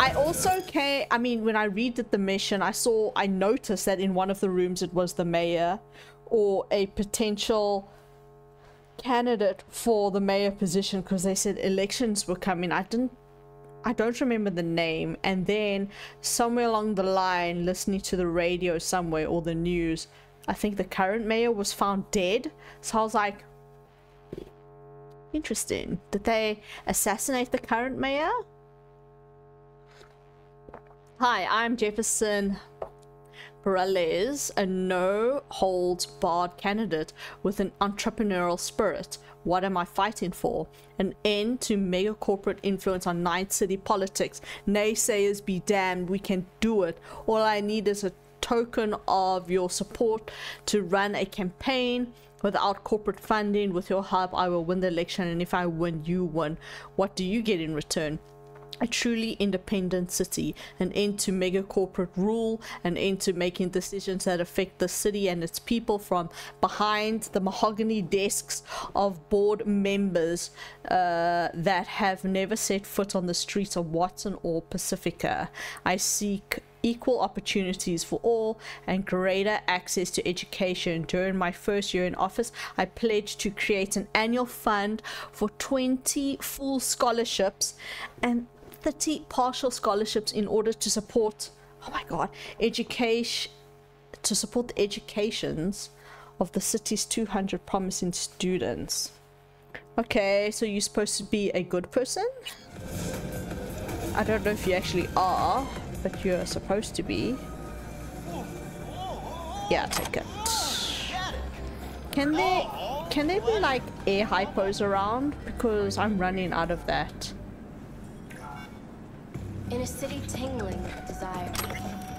I also came. I mean, when I redid the mission, I saw. I noticed that in one of the rooms it was the mayor, or a potential candidate for the mayor position because they said elections were coming. I didn't. I don't remember the name. And then somewhere along the line, listening to the radio somewhere or the news, I think the current mayor was found dead. So I was like, Interesting. Did they assassinate the current mayor? Hi, I'm Jefferson. Peralez, a no holds barred candidate with an entrepreneurial spirit. What am I fighting for? An end to mega corporate influence on Night City politics. Naysayers be damned, we can do it. All I need is a token of your support to run a campaign without corporate funding. With your help, I will win the election, and if I win, you win. What do you get in return? a truly independent city, an end to mega corporate rule, an end to making decisions that affect the city and its people from behind the mahogany desks of board members uh, that have never set foot on the streets of Watson or Pacifica. I seek equal opportunities for all and greater access to education. During my first year in office, I pledged to create an annual fund for 20 full scholarships and 30 partial scholarships in order to support, oh my god, education, to support the educations of the city's 200 promising students. Okay, so you're supposed to be a good person? I don't know if you actually are, but you're supposed to be. Yeah, take it. Can they can there be like air hypos around? Because I'm running out of that. In a city tingling with desire,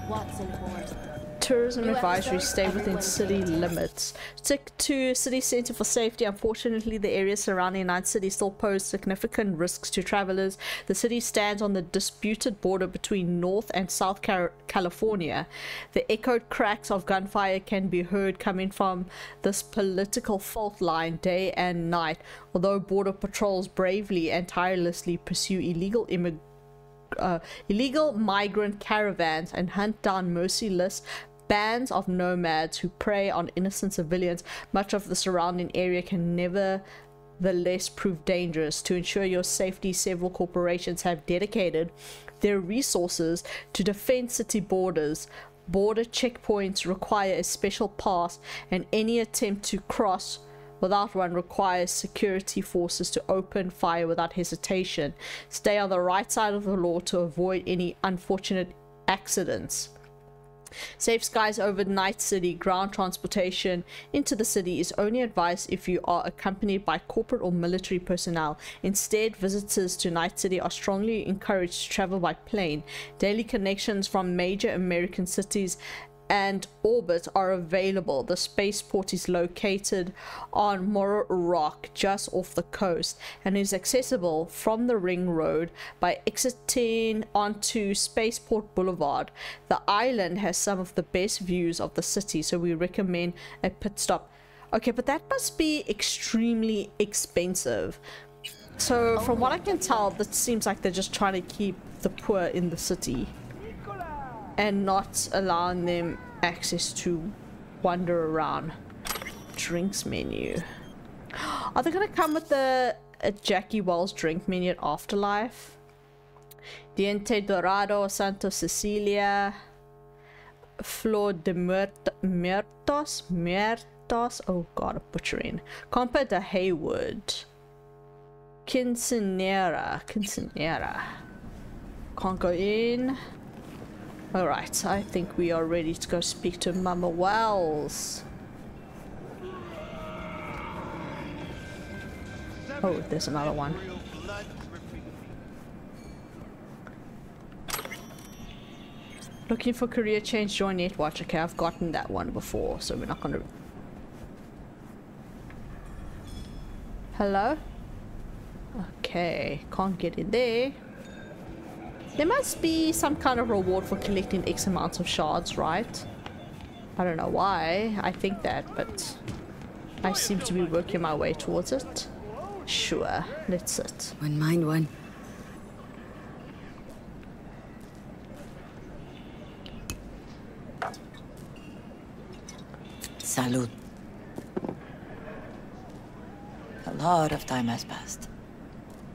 Watson Horse. Tourism advisory stay within city limits. Stick to city center for safety. Unfortunately, the area surrounding Night City still pose significant risks to travelers. The city stands on the disputed border between North and South California. The echoed cracks of gunfire can be heard coming from this political fault line day and night. Although border patrols bravely and tirelessly pursue illegal immigrants uh, illegal migrant caravans and hunt down merciless bands of nomads who prey on innocent civilians. Much of the surrounding area can nevertheless prove dangerous. To ensure your safety, several corporations have dedicated their resources to defend city borders. Border checkpoints require a special pass, and any attempt to cross without one requires security forces to open fire without hesitation. Stay on the right side of the law to avoid any unfortunate accidents. Safe skies over Night City ground transportation into the city is only advised if you are accompanied by corporate or military personnel. Instead, visitors to Night City are strongly encouraged to travel by plane. Daily connections from major American cities and orbit are available. The spaceport is located on Morro Rock just off the coast and is accessible from the ring road by exiting onto Spaceport Boulevard. The island has some of the best views of the city so we recommend a pit stop. Okay, but that must be extremely expensive. So from what I can tell, that seems like they're just trying to keep the poor in the city and not allowing them access to wander around. Drinks menu. Are they gonna come with the Jackie Welles drink menu at Afterlife? Diente Dorado, Santa Cecilia, Flor de Muertos, Muertos, oh god, I'm butchering. Compa de Heywood, Quinceanera, Quinceanera. Can't go in. Alright, I think we are ready to go speak to Mama Welles. Oh, there's another one. Looking for career change, join Netwatch. Okay, I've gotten that one before, so we're not gonna... Hello? Okay, can't get in there. There must be some kind of reward for collecting X amounts of shards, right? I don't know why I think that, but I seem to be working my way towards it. Sure, let's sit. Wouldn't mind one. Salud. A lot of time has passed.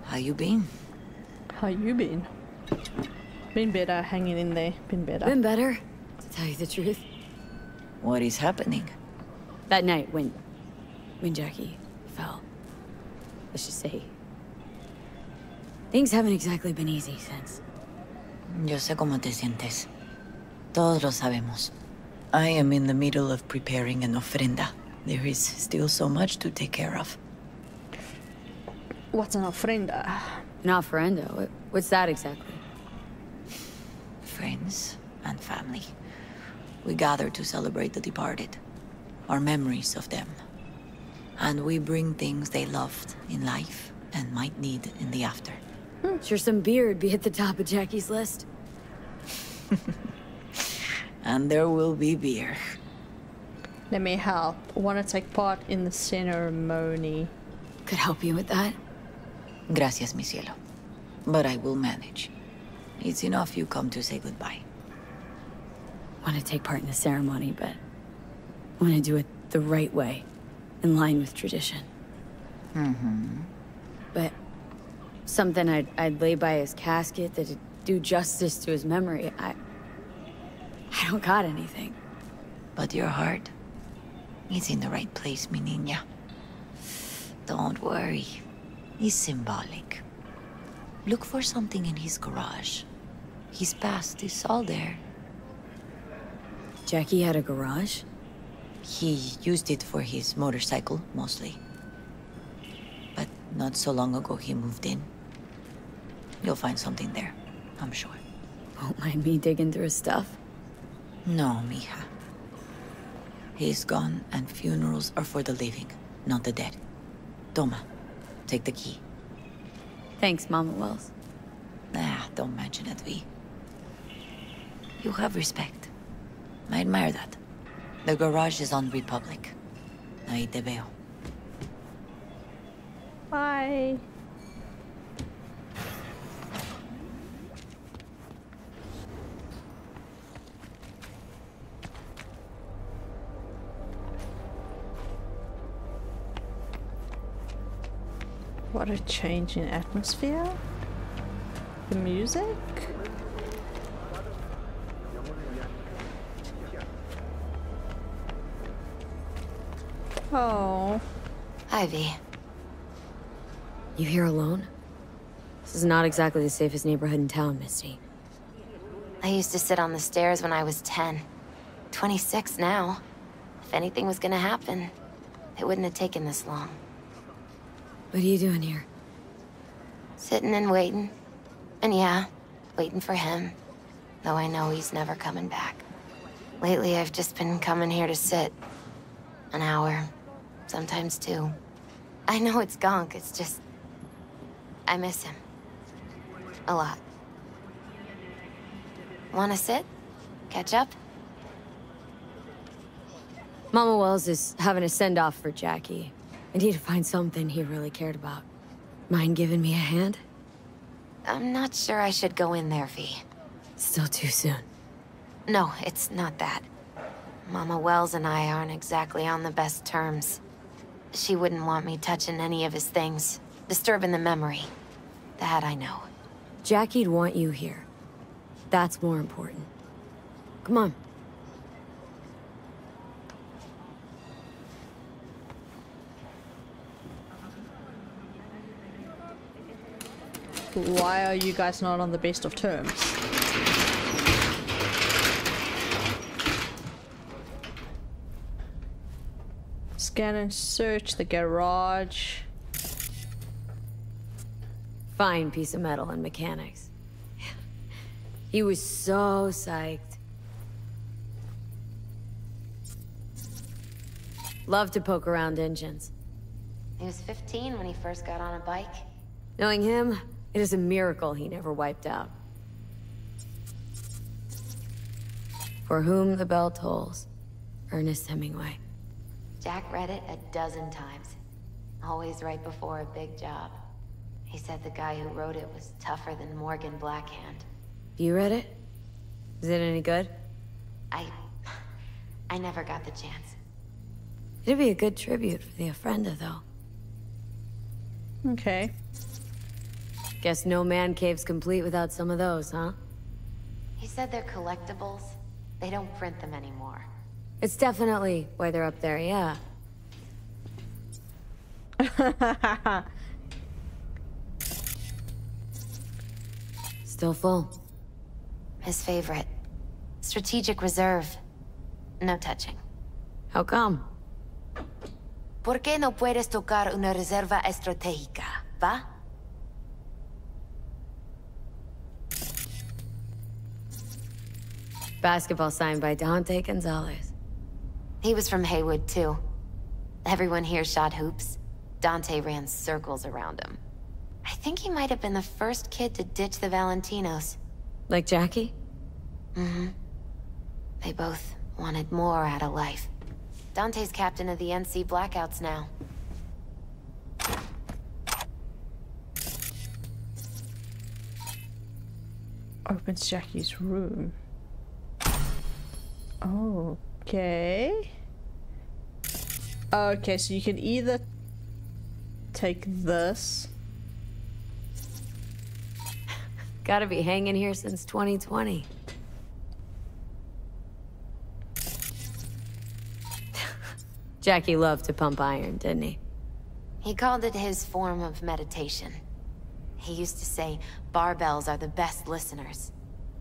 How you been? How you been? Been better, hanging in there. Been better. Been better, to tell you the truth. What is happening? That night when... when Jackie fell. Let's just say... Things haven't exactly been easy since. Yo sé cómo te sientes. Todos lo sabemos. I am in the middle of preparing an ofrenda. There is still so much to take care of. What's an ofrenda? An ofrenda? What's that exactly? Friends and family. We gather to celebrate the departed. Our memories of them. And we bring things they loved in life and might need in the after. Hmm. Sure some beer would be at the top of Jackie's list. and there will be beer. Let me help. Want to take part in the ceremony. Could help you with that. Gracias, mi cielo. But I will manage. It's enough you come to say goodbye. Want to take part in the ceremony, but want to do it the right way, in line with tradition. Mm-hmm. But something I'd, I'd lay by his casket that'd do justice to his memory, I... I don't got anything. But your heart is in the right place, mi niña. Don't worry. It's symbolic. Look for something in his garage. His past is all there. Jackie had a garage? He used it for his motorcycle, mostly. But not so long ago he moved in. You'll find something there, I'm sure. Won't mind me digging through his stuff? No, mija. He's gone, and funerals are for the living, not the dead. Toma, take the key. Thanks, Mama Welles. Nah, don't mention it, Vi. You have respect. I admire that. The garage is on Republic. Ahí te veo. Bye. What a change in atmosphere. The music? Oh. Ivy. You here alone? This is not exactly the safest neighborhood in town, Misty. I used to sit on the stairs when I was 10. 26 now. If anything was gonna happen, it wouldn't have taken this long. What are you doing here? Sitting and waiting. And yeah, waiting for him. Though I know he's never coming back. Lately, I've just been coming here to sit. An hour. Sometimes two. I know it's gunk, it's just... I miss him. A lot. Wanna sit? Catch up? Mama Welles is having a send-off for Jackie. I need to find something he really cared about. Mind giving me a hand? I'm not sure I should go in there, V. Still too soon. No, it's not that. Mama Welles and I aren't exactly on the best terms. She wouldn't want me touching any of his things, disturbing the memory. That I know. Jackie'd want you here. That's more important. Come on. Why are you guys not on the best of terms? Scan and search the garage. Fine piece of metal and mechanics. he was so psyched. Love to poke around engines. He was 15 when he first got on a bike. Knowing him, it is a miracle he never wiped out. For whom the bell tolls. Ernest Hemingway. Jack read it a dozen times. Always right before a big job. He said the guy who wrote it was tougher than Morgan Blackhand. You read it? Is it any good? I... I never got the chance. It'd be a good tribute for the Ofrenda, though. Okay. Guess no man cave's complete without some of those, huh? He said they're collectibles. They don't print them anymore. It's definitely why they're up there, yeah. Still full. His favorite. Strategic Reserve. No touching. How come? ¿Por qué no puedes tocar una reserva estratégica, va? Basketball signed by Dante Gonzalez. He was from Heywood, too. Everyone here shot hoops. Dante ran circles around him. I think he might have been the first kid to ditch the Valentinos. Like Jackie? Mm-hmm. They both wanted more out of life. Dante's captain of the NC Blackouts now. Opens Jackie's room. Okay. Okay, so you can either take this. Gotta be hanging here since 2020. Jackie loved to pump iron, didn't he? He called it his form of meditation. He used to say, barbells are the best listeners.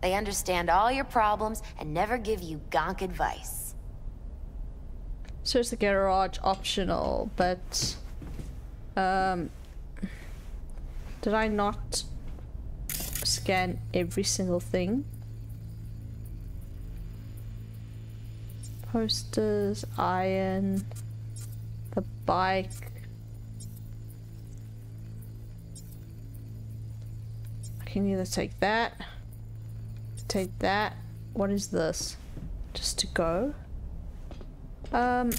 They understand all your problems and never give you gonk advice. Search the garage optional, but um did I not scan every single thing? Posters, iron, the bike. I can either take that, take that. What is this? Just to go? Um,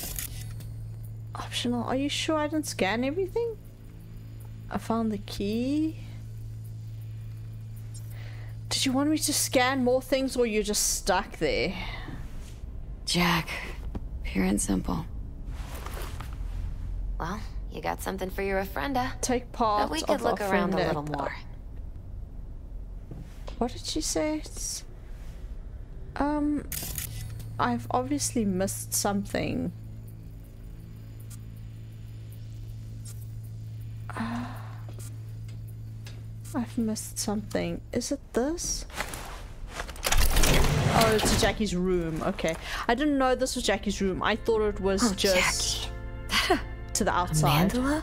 optional. Are you sure I didn't scan everything? I found the key. Did you want me to scan more things or you're just stuck there? Jack, pure and simple. Well, you got something for your ofrenda. Take part But we could of look around a little more. What did she say? It's, um, I've obviously missed something. Ah. I've missed something. Is it this? Oh, it's Jackie's room. Okay. I didn't know this was Jackie's room. I thought it was Oh, just to the outside. Mandala?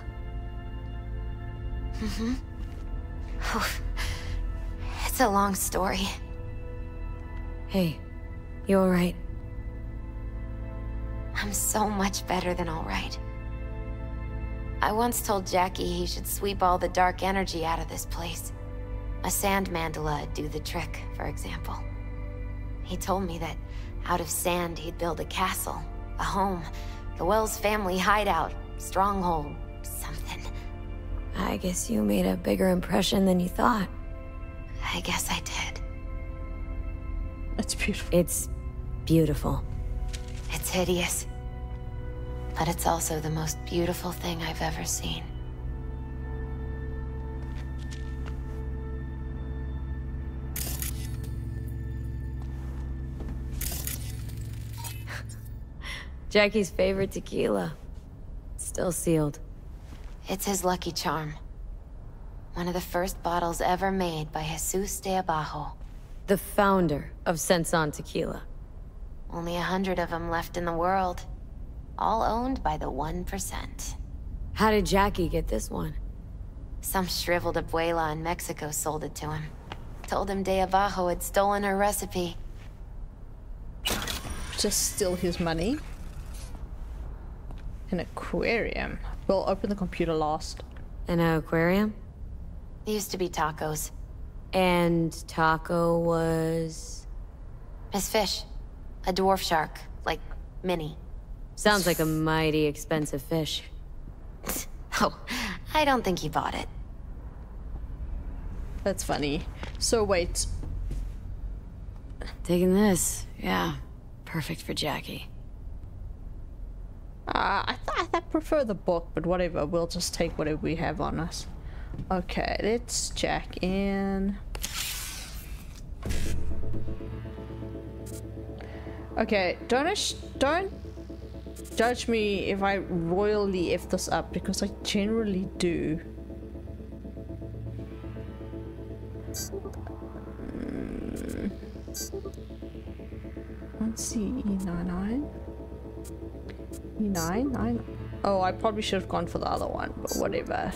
Mm-hmm. Oh, It's a long story. Hey, you alright? I'm so much better than alright. I once told Jackie he should sweep all the dark energy out of this place. A sand mandala would do the trick, for example. He told me that out of sand he'd build a castle, a home, the Welles family hideout, stronghold, something. I guess you made a bigger impression than you thought. I guess I did. It's beautiful. It's beautiful. It's hideous. But it's also the most beautiful thing I've ever seen. Jackie's favorite tequila. Still sealed. It's his lucky charm. One of the first bottles ever made by Jesus de Abajo. The founder of Senson Tequila. Only a hundred of them left in the world. All owned by the 1%. How did Jackie get this one? Some shriveled abuela in Mexico sold it to him. Told him de Abajo had stolen her recipe. Just steal his money. An aquarium. We'll open the computer last. An aquarium? It used to be tacos. And Taco was... Miss fish. A dwarf shark. Like, mini. Sounds like a mighty expensive fish. Oh, I don't think he bought it. That's funny. So wait. Taking this, yeah. Perfect for Jackie. Uh, I, th I prefer the book, but whatever. We'll just take whatever we have on us. Okay, let's check in. Okay, don't don't judge me if I royally f this up because I generally do. Mm. see E99. E9? 9? Oh, I probably should have gone for the other one, but whatever.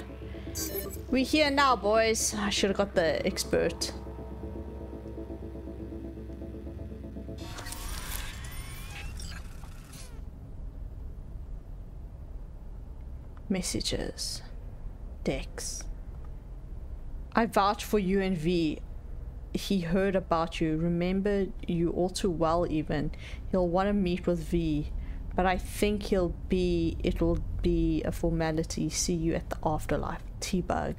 We're here now, boys. I should have got the expert. Messages. Dex. I vouch for you and V. He heard about you, remembered you all too well even. He'll want to meet with V, but I think he'll be, it'll be a formality. See you at the afterlife. T-Bug.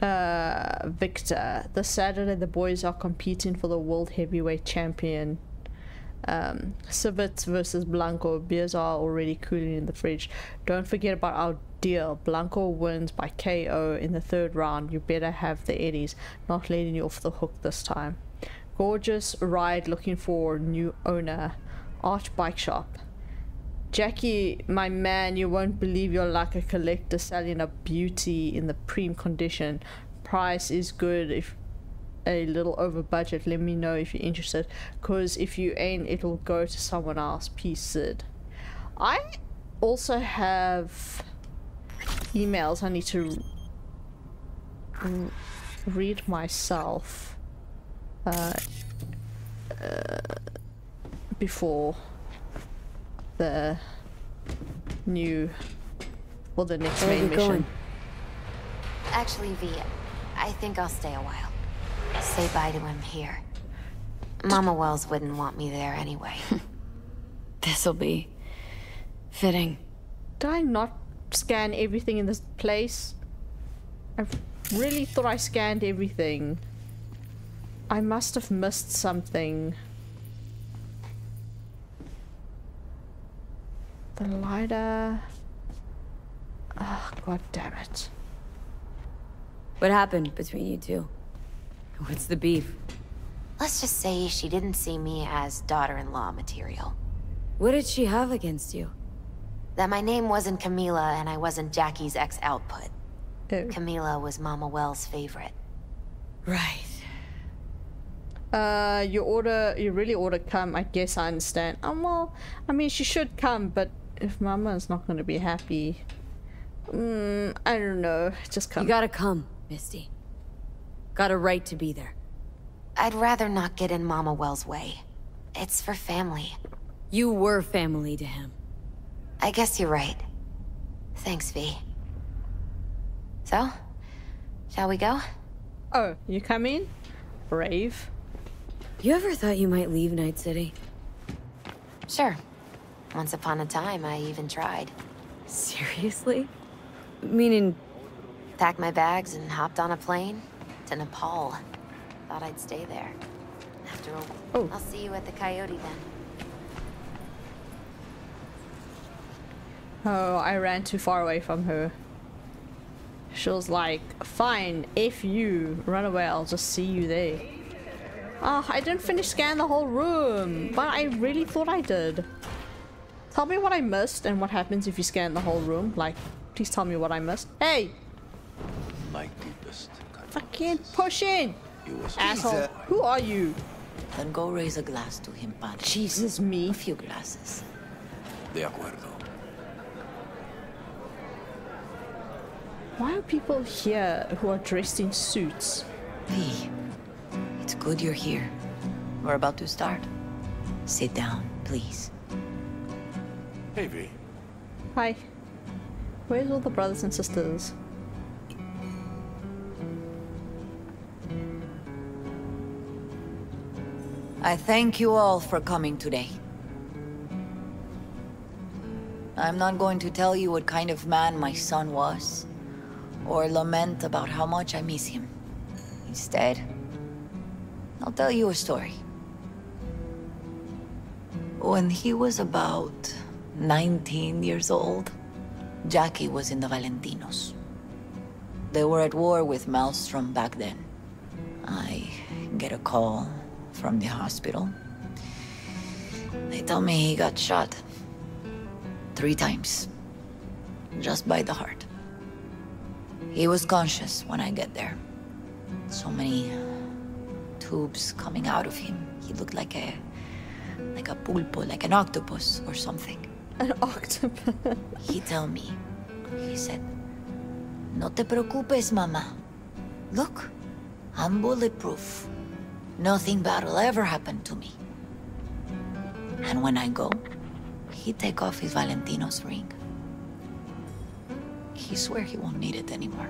Uh, Victor. This Saturday the boys are competing for the World Heavyweight Champion um, Civet versus Blanco. Beers are already cooling in the fridge. Don't forget about our deal. Blanco wins by KO in the third round. You better have the Eddies. Not letting you off the hook this time. Gorgeous ride looking for new owner. Arch Bike Shop. Jackie, my man, you won't believe you're like a collector selling a beauty in the prime condition. Price is good if a little over budget, let me know if you're interested. Because if you ain't, it'll go to someone else. Peace, Sid. I also have emails I need to read myself uh, uh, before the new or the next Where main mission. Going? Actually, V, I think I'll stay a while. Say bye to him here. Mama Wells wouldn't want me there anyway. This'll be... fitting. Did I not scan everything in this place? I really thought I scanned everything. I must have missed something. The lighter... Oh, god damn it. What happened between you two? What's the beef? Let's just say she didn't see me as daughter-in-law material. What did she have against you? That my name wasn't Camila and I wasn't Jackie's ex-output. Oh. Camila was Mama Welles' favorite. Right. Uh, your order, you really ought to come. I guess I understand. Um, well, I mean, she should come, but if Mama's not going to be happy, mm, I don't know. Just come. You gotta come, Misty. Got a right to be there. I'd rather not get in Mama Welles' way. It's for family. You were family to him. I guess you're right. Thanks, V. So, shall we go? Oh, you coming? Brave. You ever thought you might leave Night City? Sure. Once upon a time, I even tried. Seriously? Meaning... Packed my bags and hopped on a plane, to Nepal. Thought I'd stay there. After all, oh. I'll see you at the Coyote then. Oh, I ran too far away from her. She was like, fine, if you run away, I'll just see you there. Oh, I didn't finish scanning the whole room, but I really thought I did. Tell me what I missed and what happens if you scan the whole room. Like, please tell me what I missed. Hey! My deepest Fucking push in! Asshole. Who are you? Then go raise a glass to him, padre. Jesus, me. A few glasses. De acuerdo. Why are people here who are dressed in suits? V, it's good you're here. We're about to start. Sit down, please. Hey, V. Hi. Where's all the brothers and sisters? I thank you all for coming today. I'm not going to tell you what kind of man my son was, or lament about how much I miss him. Instead, I'll tell you a story. When he was about 19 years old, Jackie was in the Valentinos. They were at war with Maelstrom back then. I get a call from the hospital. They tell me he got shot. Three times. Just by the heart. He was conscious when I get there. So many tubes coming out of him. He looked like a like a pulpo, like an octopus or something. An octopus. he tell me. He said, "No te preocupes, mama. Look, I'm bulletproof. Nothing bad will ever happen to me." And when I go, he take off his Valentino's ring. He swear he won't need it anymore.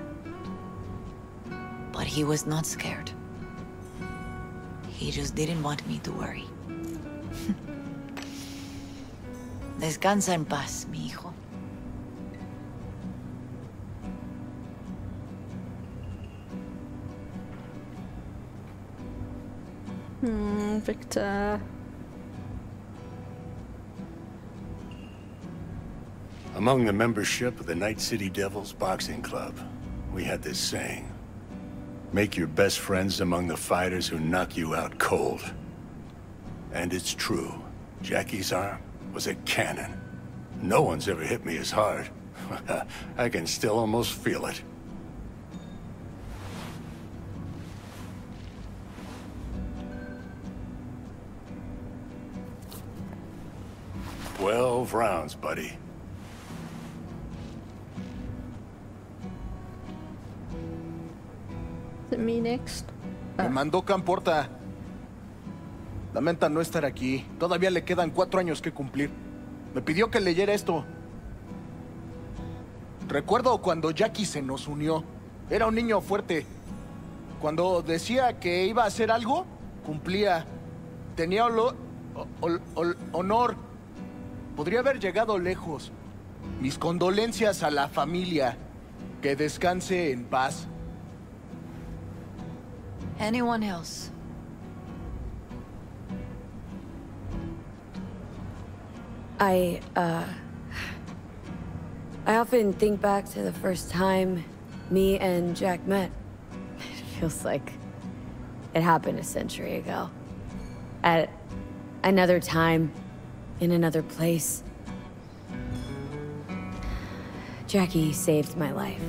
But he was not scared. He just didn't want me to worry. Descansa en paz, mi hijo. Hmm, Victor. Among the membership of the Night City Devils Boxing Club, we had this saying. Make your best friends among the fighters who knock you out cold. And it's true. Jackie's arm was a cannon. No one's ever hit me as hard. I can still almost feel it. Twelve rounds, buddy. Is it me next? Me mandó Camporta. Lamenta no estar aquí. Todavía le quedan cuatro años que cumplir. Me pidió que leyera esto. Recuerdo cuando Jackie se nos unió. Era un niño fuerte. Cuando decía que iba a hacer algo, cumplía. Tenía olo- ol- ol- honor. Podría haber llegado lejos. Mis condolencias a la familia. Que descanse en paz. Anyone else? I, uh... I often think back to the first time me and Jack met. It feels like it happened a century ago. At another time, in another place. Jackie saved my life.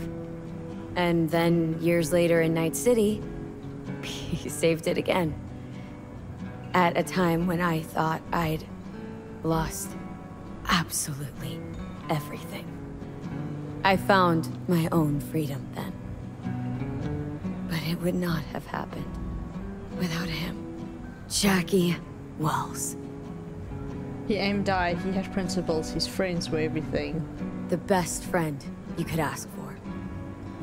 And then, years later in Night City, he saved it again. At a time when I thought I'd lost absolutely everything. I found my own freedom then. But it would not have happened without him. Jackie Welles. He aimed high, he had principles, his friends were everything. The best friend you could ask for.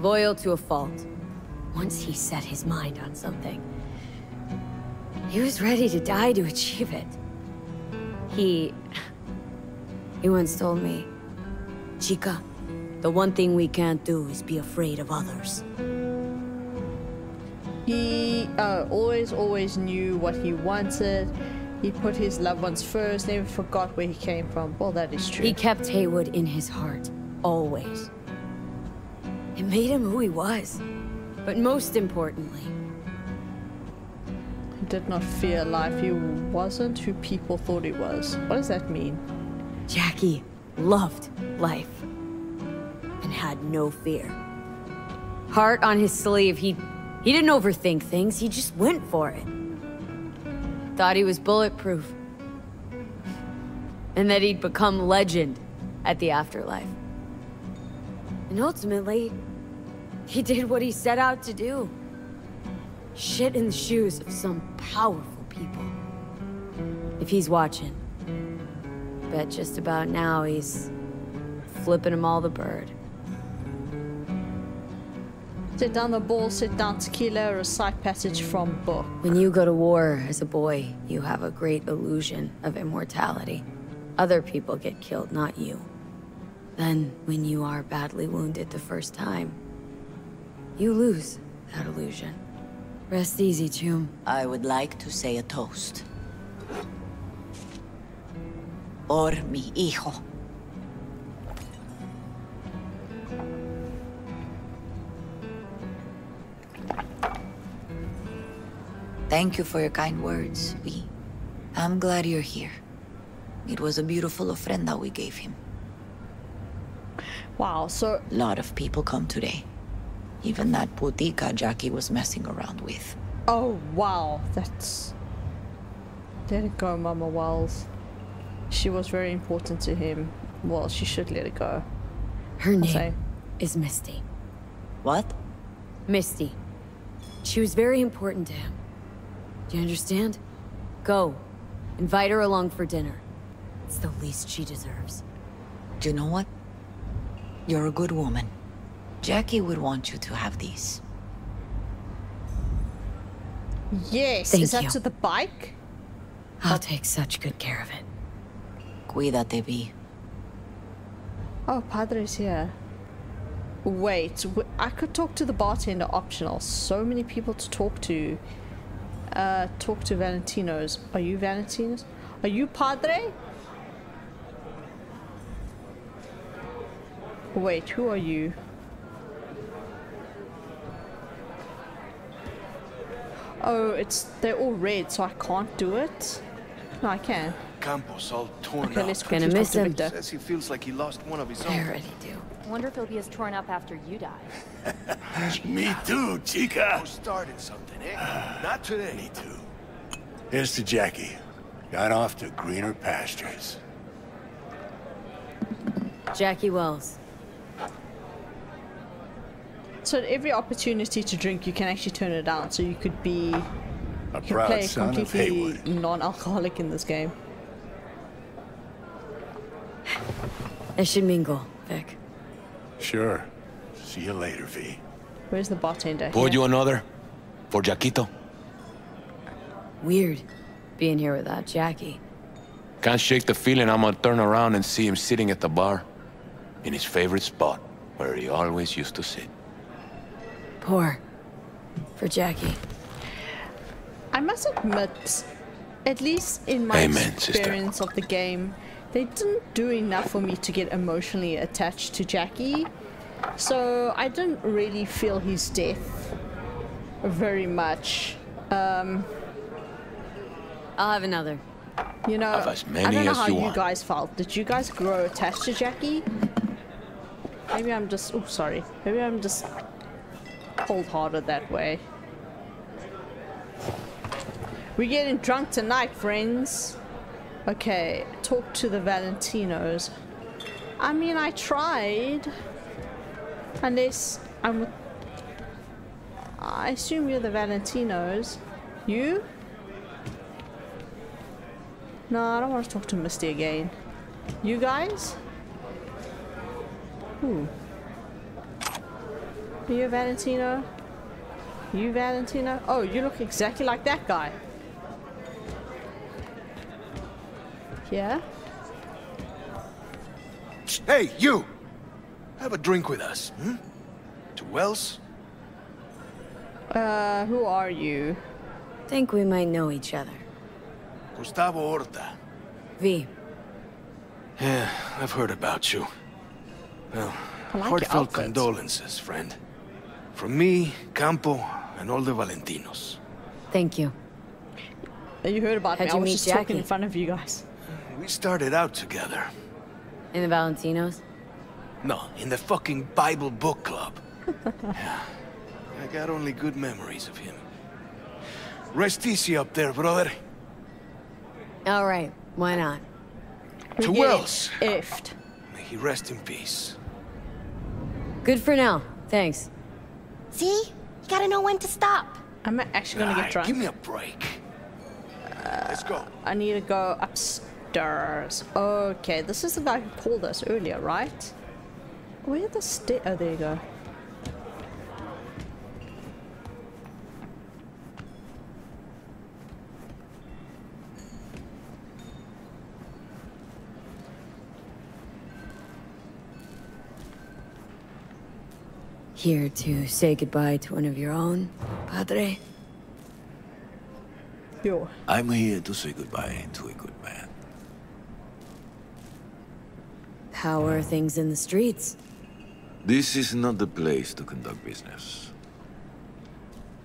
Loyal to a fault. Once he set his mind on something, he was ready to die to achieve it. He... He once told me, Chica, the one thing we can't do is be afraid of others. He uh, always, always knew what he wanted. He put his loved ones first, never forgot where he came from. Well, that is true. He kept Heywood in his heart, always. It made him who he was. But most importantly, He did not fear life. He wasn't who people thought he was. What does that mean? Jackie loved life and had no fear. Heart on his sleeve, he he didn't overthink things, he just went for it. Thought he was bulletproof. And that he'd become legend at the afterlife. And ultimately, he did what he set out to do. Shit in the shoes of some powerful people. If he's watching, bet just about now he's flipping them all the bird. Sit down the ball, sit down tequila, A side passage from book. When you go to war as a boy, you have a great illusion of immortality. Other people get killed, not you. Then, when you are badly wounded the first time, you lose that illusion. Rest easy, Chum. I would like to say a toast. Por mi hijo. Thank you for your kind words, V. I'm glad you're here. It was a beautiful ofrenda we gave him. Wow, so... A lot of people come today. Even that putica Jackie was messing around with. Oh, wow. That's... Let it go, Mama Welles. She was very important to him. Well, she should let it go. Her I'll name say. is Misty. What? Misty. She was very important to him. Do you understand? Go. Invite her along for dinner. It's the least she deserves. Do you know what? You're a good woman. Jackie would want you to have these. Yes, Thank is that you. to the bike? I'll take such good care of it. Cuídate, Vi. Oh, Padre's here. Wait, I could talk to the bartender optional. So many people to talk to. Uh, talk to Valentinos. Are you Valentinos? Are you Padre? Wait, who are you? Oh, it's they're all red, so I can't do it. No, I can. Campos all torn Okay, up. let's quickly talk to Victor. Says he feels like he lost one of his I own. already do. Wonder if he'll be as torn up after you die. Me too, chica. You started something, eh? Not today. Me too. Here's to Jackie. Got off to greener pastures. Jackie Welles. So at every opportunity to drink, you can actually turn it down. So you could be, A you can proud play son of completely Heywood. non-alcoholic in this game. I should mingle, Vic. Sure. See you later, V. Where's the bartender? Pour Here. you another? For Jaquito? Weird. Being here without Jackie. Can't shake the feeling I'm gonna turn around and see him sitting at the bar. In his favorite spot, where he always used to sit. Poor. For Jackie. I must admit, at least in my Amen, sister. experience of the game, they didn't do enough for me to get emotionally attached to Jackie. So I didn't really feel his death very much. Um, I'll have another. you know, Have as I don't know as how you you guys felt. Did you guys grow attached to Jackie? Maybe I'm just. Oh, sorry. Maybe I'm just cold-hearted that way. We're getting drunk tonight, friends. Okay, talk to the Valentinos. I mean, I tried. Unless I'm. with- I assume you're the Valentinos. You? No, I don't want to talk to Misty again. You guys? Who? Are you a Valentino? You Valentino? Oh, you look exactly like that guy. Yeah? Hey, you! Have a drink with us, hmm? To Welles? Uh, who are you? Think we might know each other. Gustavo Orta. V. Yeah, I've heard about you. Well, like heartfelt condolences, friend. From me, Campo, and all the Valentinos. Thank you. You heard about How'd me. I you was meet just talking in front of you guys. We started out together. In the Valentinos? No, in the fucking Bible book club. yeah, I got only good memories of him. Rest easy up there, brother. All right. Why not? We're To getting Welles. Effed. May he rest in peace. Good for now. Thanks. See? You gotta know when to stop. I'm actually gonna Aye, get drunk. Give me a break. Let's go. I need to go upstairs. Okay, this is the guy who called us earlier, right? Where the sta- Oh, there you go. Here to say goodbye to one of your own, Padre? Yo. I'm here to say goodbye to a good man. How are things in the streets? This is not the place to conduct business.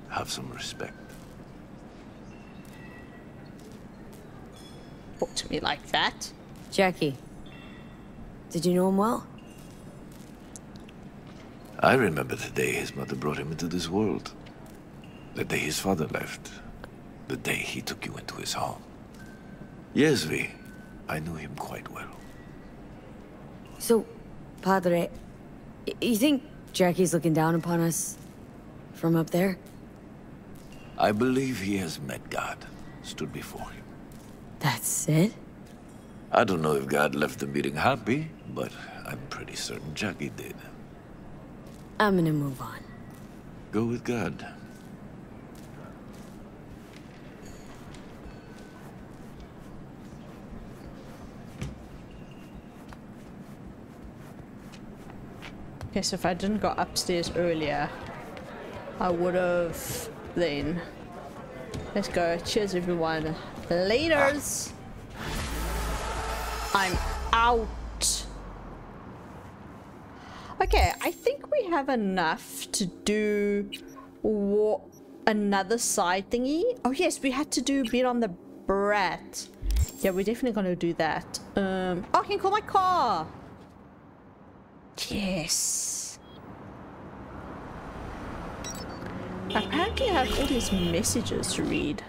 Have some respect. Talk to me like that. Jackie. Did you know him well? I remember the day his mother brought him into this world. The day his father left. The day he took you into his home. Yes, Vi. I knew him quite well. So, Padre, you think Jackie's looking down upon us from up there? I believe he has met God, stood before him. That's it? I don't know if God left the meeting happy, but I'm pretty certain Jackie did. I'm gonna move on. Go with God. So if I didn't go upstairs earlier, I would have then. Let's go. Cheers, everyone. Laters. I'm out. Okay, I think we have enough to do what another side thingy. Oh yes, we had to do beat on the brat. Yeah, we're definitely gonna do that. Um, oh, I can call my car. Yes. Apparently I have all these messages to read.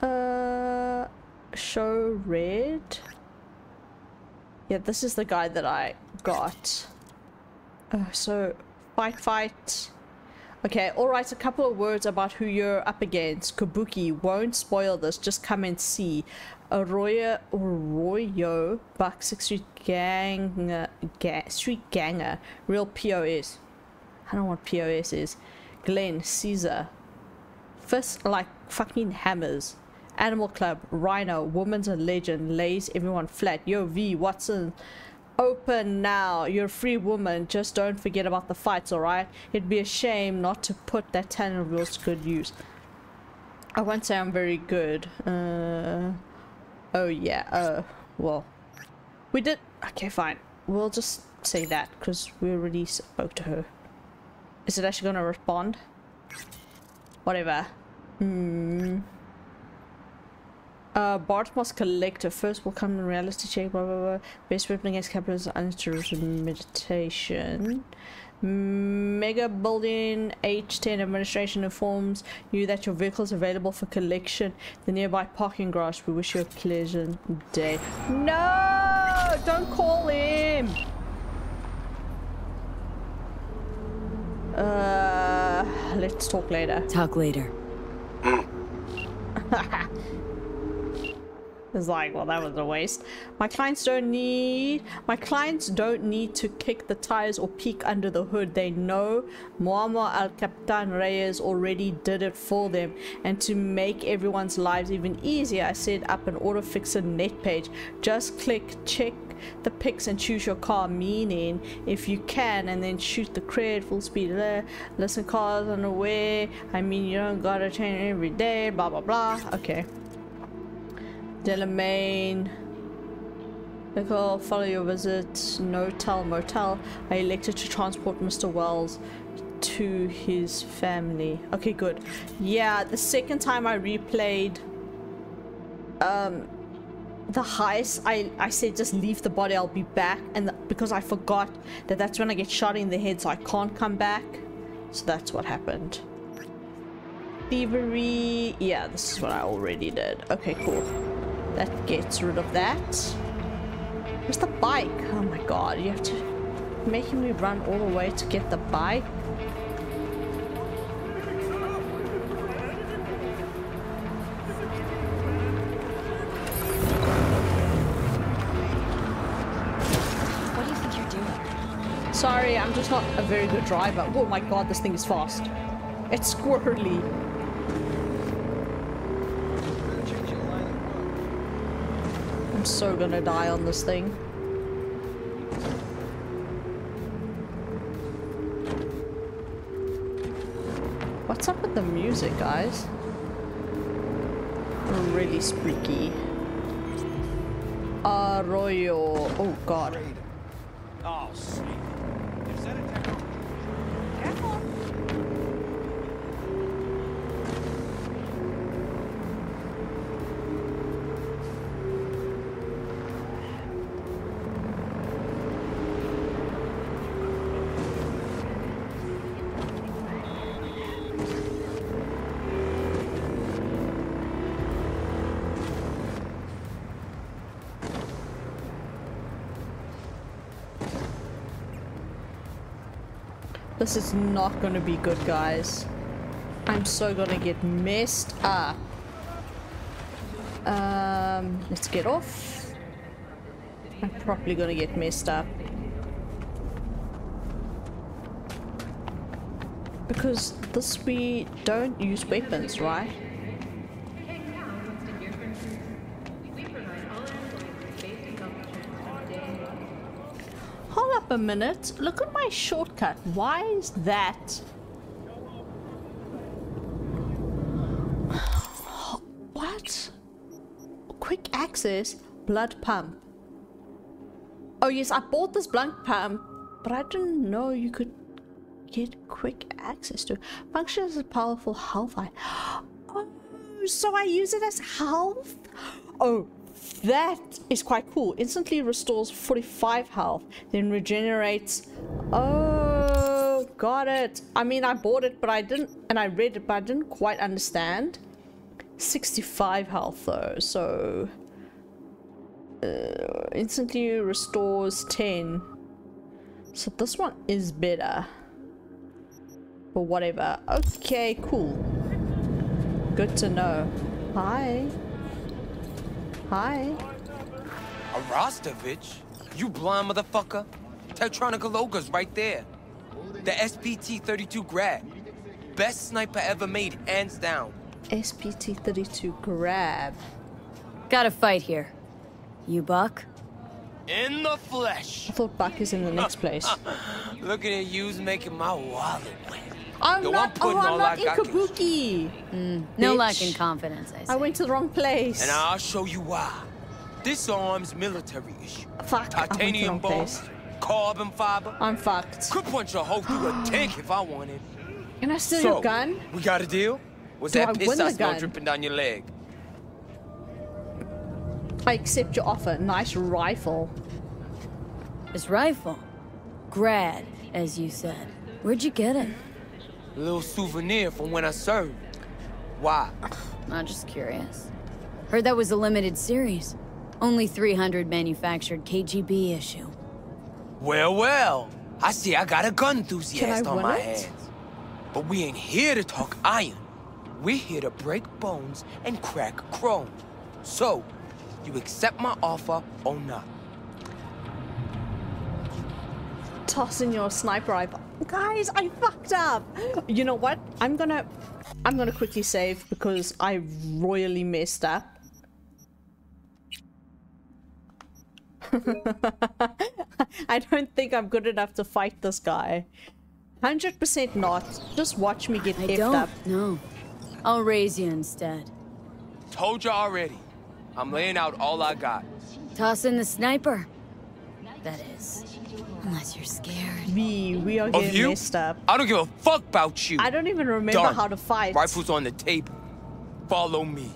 Uh, show read. Yeah, this is the guy that I got. Uh, so, fight, fight. Okay, alright, a couple of words about who you're up against. Kabuki, won't spoil this, just come and see. Arroyo, Arroyo, Six Street Gang, ga Street Ganger, real POS. I don't know what POS is. Glenn, Caesar, Fist like fucking hammers. Animal Club, Rhino, Woman's a Legend, lays everyone flat. Yo, V, Watson, open now. You're a free woman. Just don't forget about the fights, alright? It'd be a shame not to put that talent of yours to good use. I won't say I'm very good. Uh, Oh yeah, uh, well, we did, okay fine, we'll just say that, because we already spoke to her. Is it actually gonna respond? Whatever. Hmm. Uh, Bartmoss Collector. First We'll come in reality check, blah blah blah. Best weapon against capitalism, uninterrupted meditation. Mega Building H10 administration informs you that your vehicle is available for collection the nearby parking garage. We wish you a pleasant day. No! Don't call him! Uh, let's talk later. Talk later. It's like, well, that was a waste. My clients don't need... My clients don't need to kick the tires or peek under the hood. They know Muamar El Capitan Reyes already did it for them. And to make everyone's lives even easier, I set up an auto fixer net page. Just click check the pics and choose your car meaning if you can and then shoot the cred full speed there listen cars on the way i mean you don't gotta change every day blah blah blah okay Delamain. Nicole, follow your visit. No tell motel. I elected to transport Mr. Welles to his family. Okay, good. Yeah, the second time I replayed um, the heist, I, I said just leave the body, I'll be back. And the, because I forgot that that's when I get shot in the head, so I can't come back. So that's what happened. Thievery. Yeah, this is what I already did. Okay, cool. That gets rid of that. Where's the bike? Oh my god, you have to... Making me run all the way to get the bike? What do you think you're doing? Sorry, I'm just not a very good driver. Oh my god, this thing is fast. It's squirrely. I'm so gonna die on this thing. What's up with the music, guys? Really spooky. Arroyo. Oh god. Oh, sweet. This is not gonna be good, guys. I'm so gonna get messed up. Um, let's get off. I'm probably gonna get messed up. Because this we don't use weapons, right? A minute. Look at my shortcut. Why is that? What? Quick access blood pump. Oh yes, I bought this blood pump, but I didn't know you could get quick access to. Functions as a powerful health item. Oh, so I use it as health? Oh, that is quite cool. Instantly restores 45 health, then regenerates. Oh, got it. I mean, I bought it, but I didn't, and I read it, but I didn't quite understand. 65 health though, so uh, instantly restores 10. So this one is better. But whatever. Okay, cool. Good to know. Hi. Hi. A Rostovich? You blind motherfucker? Techtronika Loga's right there. The SPT-32 Grad. Best sniper ever made, hands down. SPT-32 Grad. Got a fight here. You Buck? In the flesh. I thought Buck is in the next place. Looking at you's making my wallet wet. I'm Yo, not. Oh, I'm not in Kabuki. Mm, no lack in confidence, I I went to the wrong place. And I'll show you why. This arm's military issue. Fuck. I went to the Titanium wrong bones, carbon fiber. I'm fucked. Could punch a hole through a tank if I wanted. Can I steal so, your gun? We got a deal? Was Do that I piss I smell dripping down your leg? I accept your offer. Nice rifle. This rifle? Grad, as you said. Where'd you get it? A little souvenir from when I served. Why? I'm just curious. Heard that was a limited series. Only 300 manufactured KGB issue. Well, well. I see I got a gun enthusiast Can I on win my it? hands. But we ain't here to talk iron. We're here to break bones and crack chrome. So, you accept my offer or not? Toss in your sniper rifle. Guys, I fucked up. You know what? I'm gonna, I'm gonna quickly save because I royally messed up. I don't think I'm good enough to fight this guy. 100% not. Just watch me get I effed don't, up. no. I'll raise you instead. Told you already. I'm laying out all I got. Toss in the sniper. That is. Unless you're scared. We, we are Of getting you? messed up. I don't give a fuck about you. I don't even remember Done. how to fight. Rifles on the table. Follow me.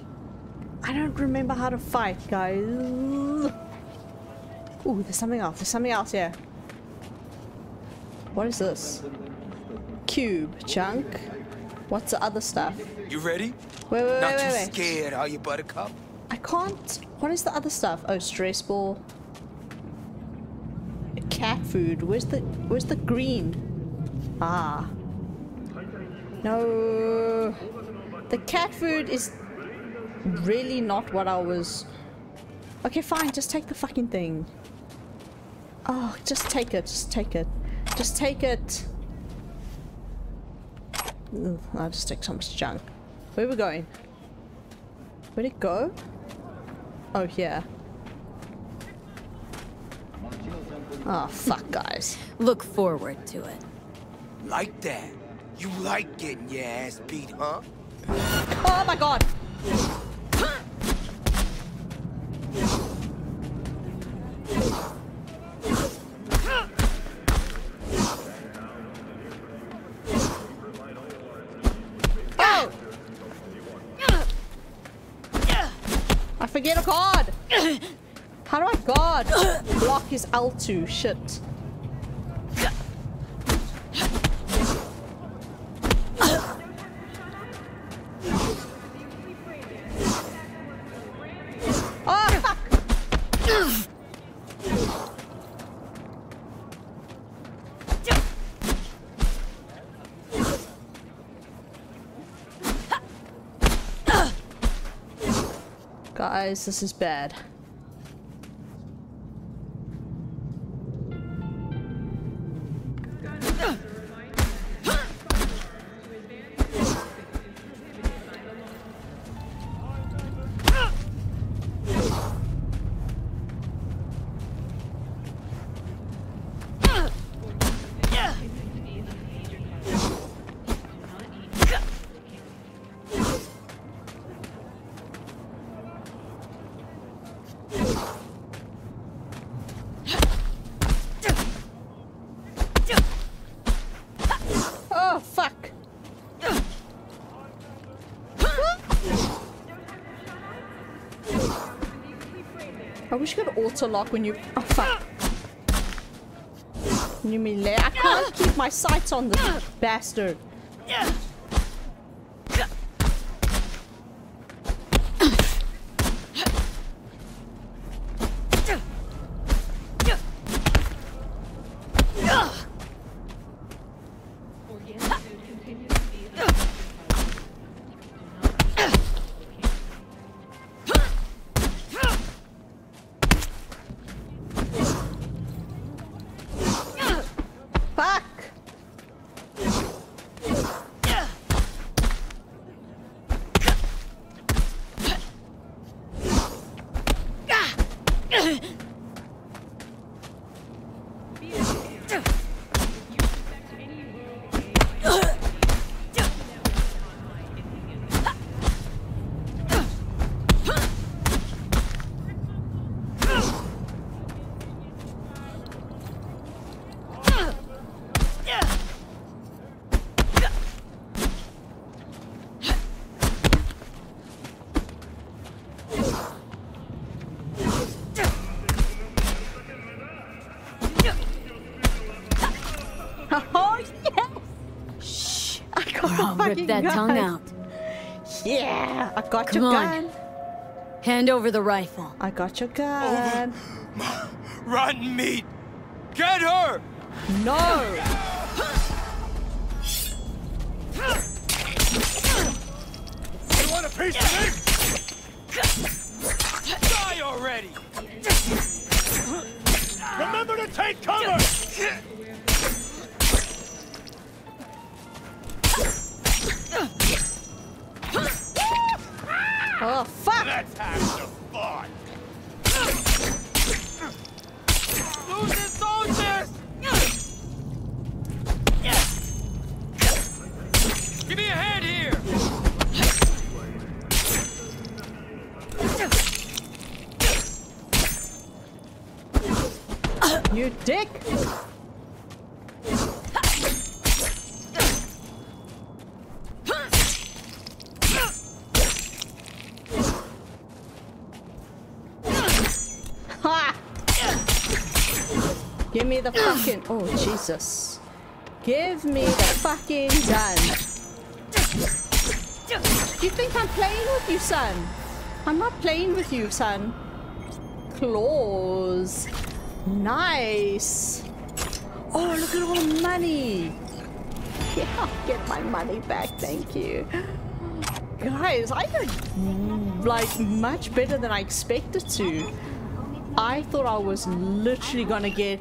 I don't remember how to fight, guys. Ooh, there's something else. There's something else here. What is this? Cube, chunk. What's the other stuff? You ready? Wait, wait, Not wait, too wait, wait. scared, are you, Buttercup? I can't. What is the other stuff? Oh, stress ball. Cat food. Where's the Where's the green? Ah. No. The cat food is really not what I was. Okay, fine. Just take the fucking thing. Oh, just take it. Just take it. Just take it. Ugh, I'll just take so much junk. Where are we going? Where'd it go? Oh, here. Oh, fuck, guys. Look forward to it. Like that. You like getting your ass beat, huh? Oh my god! is Altu? Shit. Ah, guys, this is bad. Auto lock when you. Oh, fuck. You mean melee? I can't keep my sights on this bastard. Rip that gun. tongue out. Yeah! I got Come your on. gun. Hand over the rifle. I got your gun. Rotten meat! Get her! No! You want a piece of me? Die already! Remember to take cover! Oh, fuck! Let's have some fun! Losing soldiers! Give me a hand here! You dick! Ha! Give me the fucking. Oh, Jesus. Give me the fucking gun. Do You think I'm playing with you, son? I'm not playing with you, son. Claws. Nice. Oh, look at all the money. Yeah, I'll get my money back. Thank you. Guys, I did like much better than I expected to. I thought I was literally gonna get.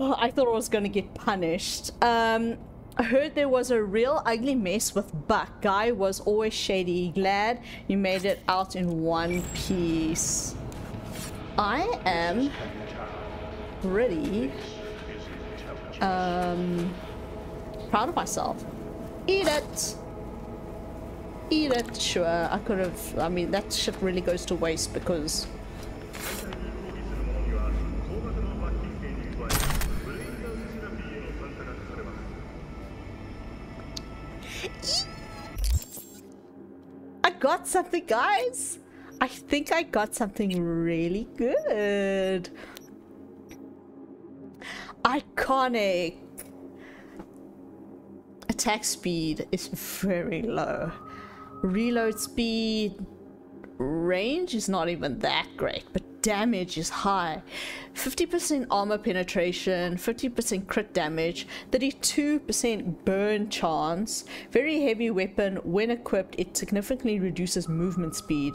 Well, I thought I was gonna get punished. Um, I heard there was a real ugly mess with Buck. Guy was always shady. Glad you made it out in one piece. I am pretty um proud of myself. Eat it. Eat it, sure. I could have I mean that shit really goes to waste because got something, guys. I think I got something really good. Iconic. Attack speed is very low. Reload speed range is not even that great, but damage is high. 50% armor penetration, 50% crit damage, 32% burn chance. Very heavy weapon. When equipped, it significantly reduces movement speed.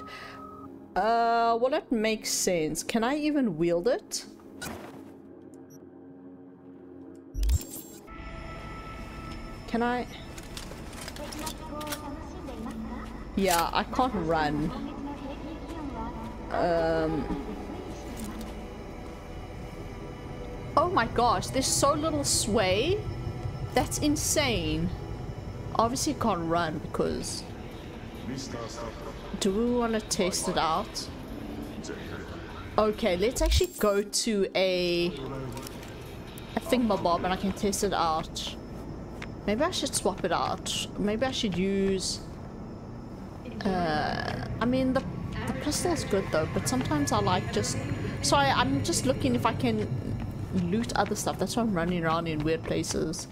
Uh, well, that makes sense. Can I even wield it? Can I? Yeah, I can't run. Um... Oh my gosh, there's so little sway. That's insane. Obviously can't run because... Do we want to test it out? Okay, let's actually go to a... I think a bob and I can test it out. Maybe I should swap it out. Maybe I should use... Uh, I mean, the, the is good though, but sometimes I like just... Sorry, I'm just looking if I can loot other stuff. That's why I'm running around in weird places.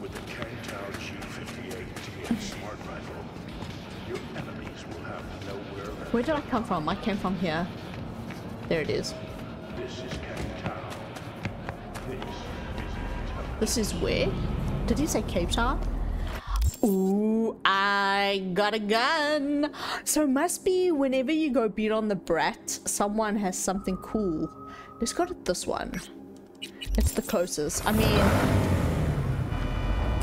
With the Kangtao G58 smart rifle, your enemies will have nowhere left. Where did I come from? I came from here. There it is. This is Kangtao. This is where? Did he say Cape Town? Ooh, I got a gun. So it must be whenever you go beat on the brat, someone has something cool. Let's go to this one. It's the closest. I mean,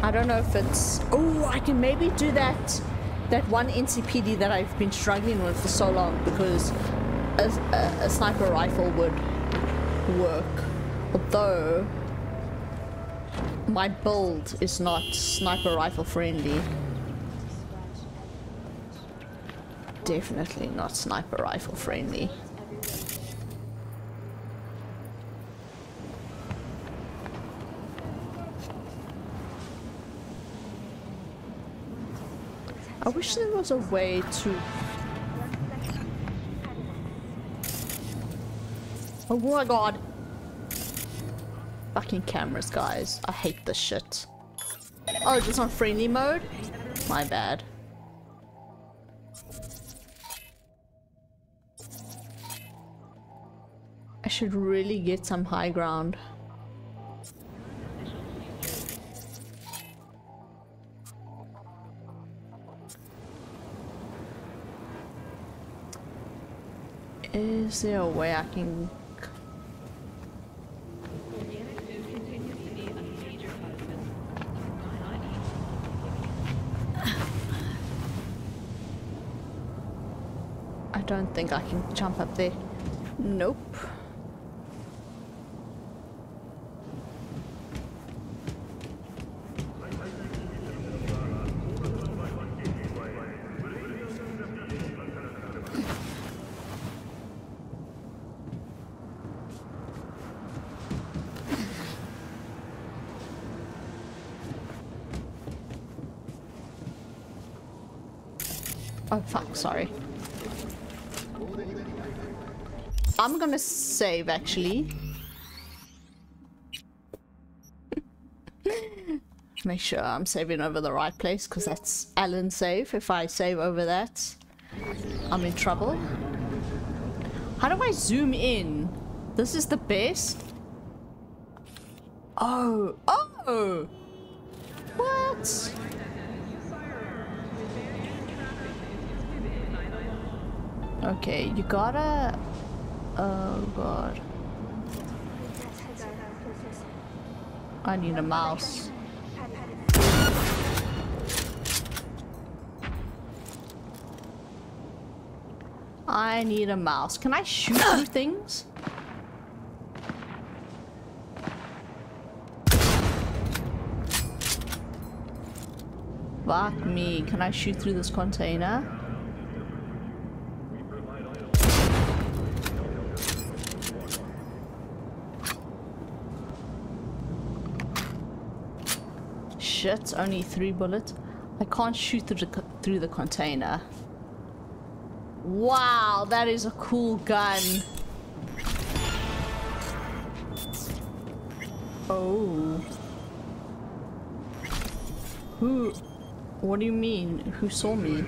I don't know if it's... Oh, I can maybe do that that one NCPD that I've been struggling with for so long because a, a, a sniper rifle would work. Although my build is not sniper rifle friendly. Definitely not sniper rifle friendly. I wish there was a way to... Oh my god! Fucking cameras, guys. I hate this shit. Oh, just on friendly mode? My bad. I should really get some high ground. Is there a way I can... I don't think I can jump up there. Nope. Sorry. I'm gonna save actually. Make sure I'm saving over the right place because that's Alan's save. If I save over that, I'm in trouble. How do I zoom in? This is the best? Oh, oh! What? Okay, you gotta... Oh god. I need a mouse. I need a mouse. Can I shoot through things? Fuck me. Can I shoot through this container? Shit, only three bullets. I can't shoot through the, through the container. Wow, that is a cool gun. Oh. Who? What do you mean? Who saw me?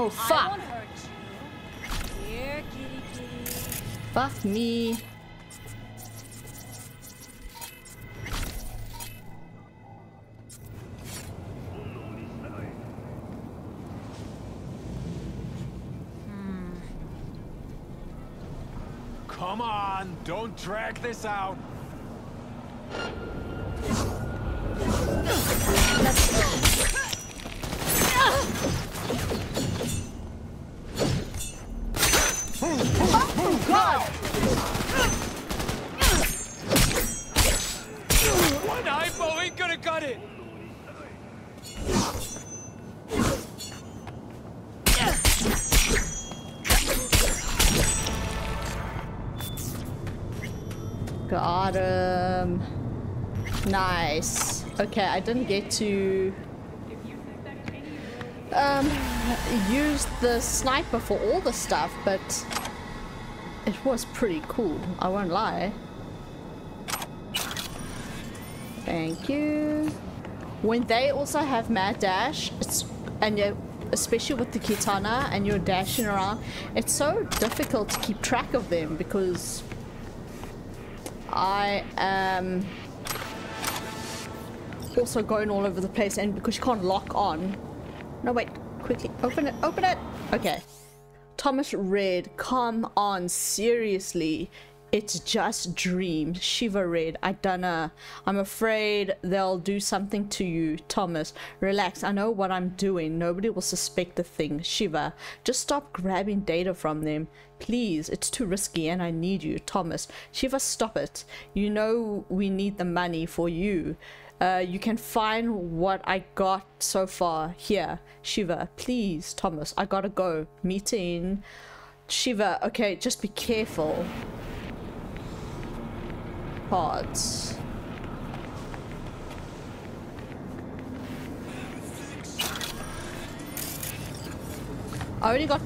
Oh, fuck. Here, kitty kitty. Fuck me. Hmm. Come on, don't drag this out. Okay, I didn't get to um use the sniper for all the stuff, but it was pretty cool. I won't lie. Thank you. When they also have mad dash, it's and you especially with the katana and you're dashing around, it's so difficult to keep track of them because I am also going all over the place and because you can't lock on. No, wait, quickly, open it, open it. Okay. Thomas Red, come on, seriously. It's just dreams. Shiva Red, I dunno. I'm afraid they'll do something to you. Thomas, relax. I know what I'm doing. Nobody will suspect a thing. Shiva, just stop grabbing data from them. Please, it's too risky and I need you. Thomas, Shiva, stop it. You know we need the money for you. Uh, you can find what I got so far here. Shiva, please, Thomas, I gotta go. Meeting. Shiva, okay, just be careful. Pods. I already got...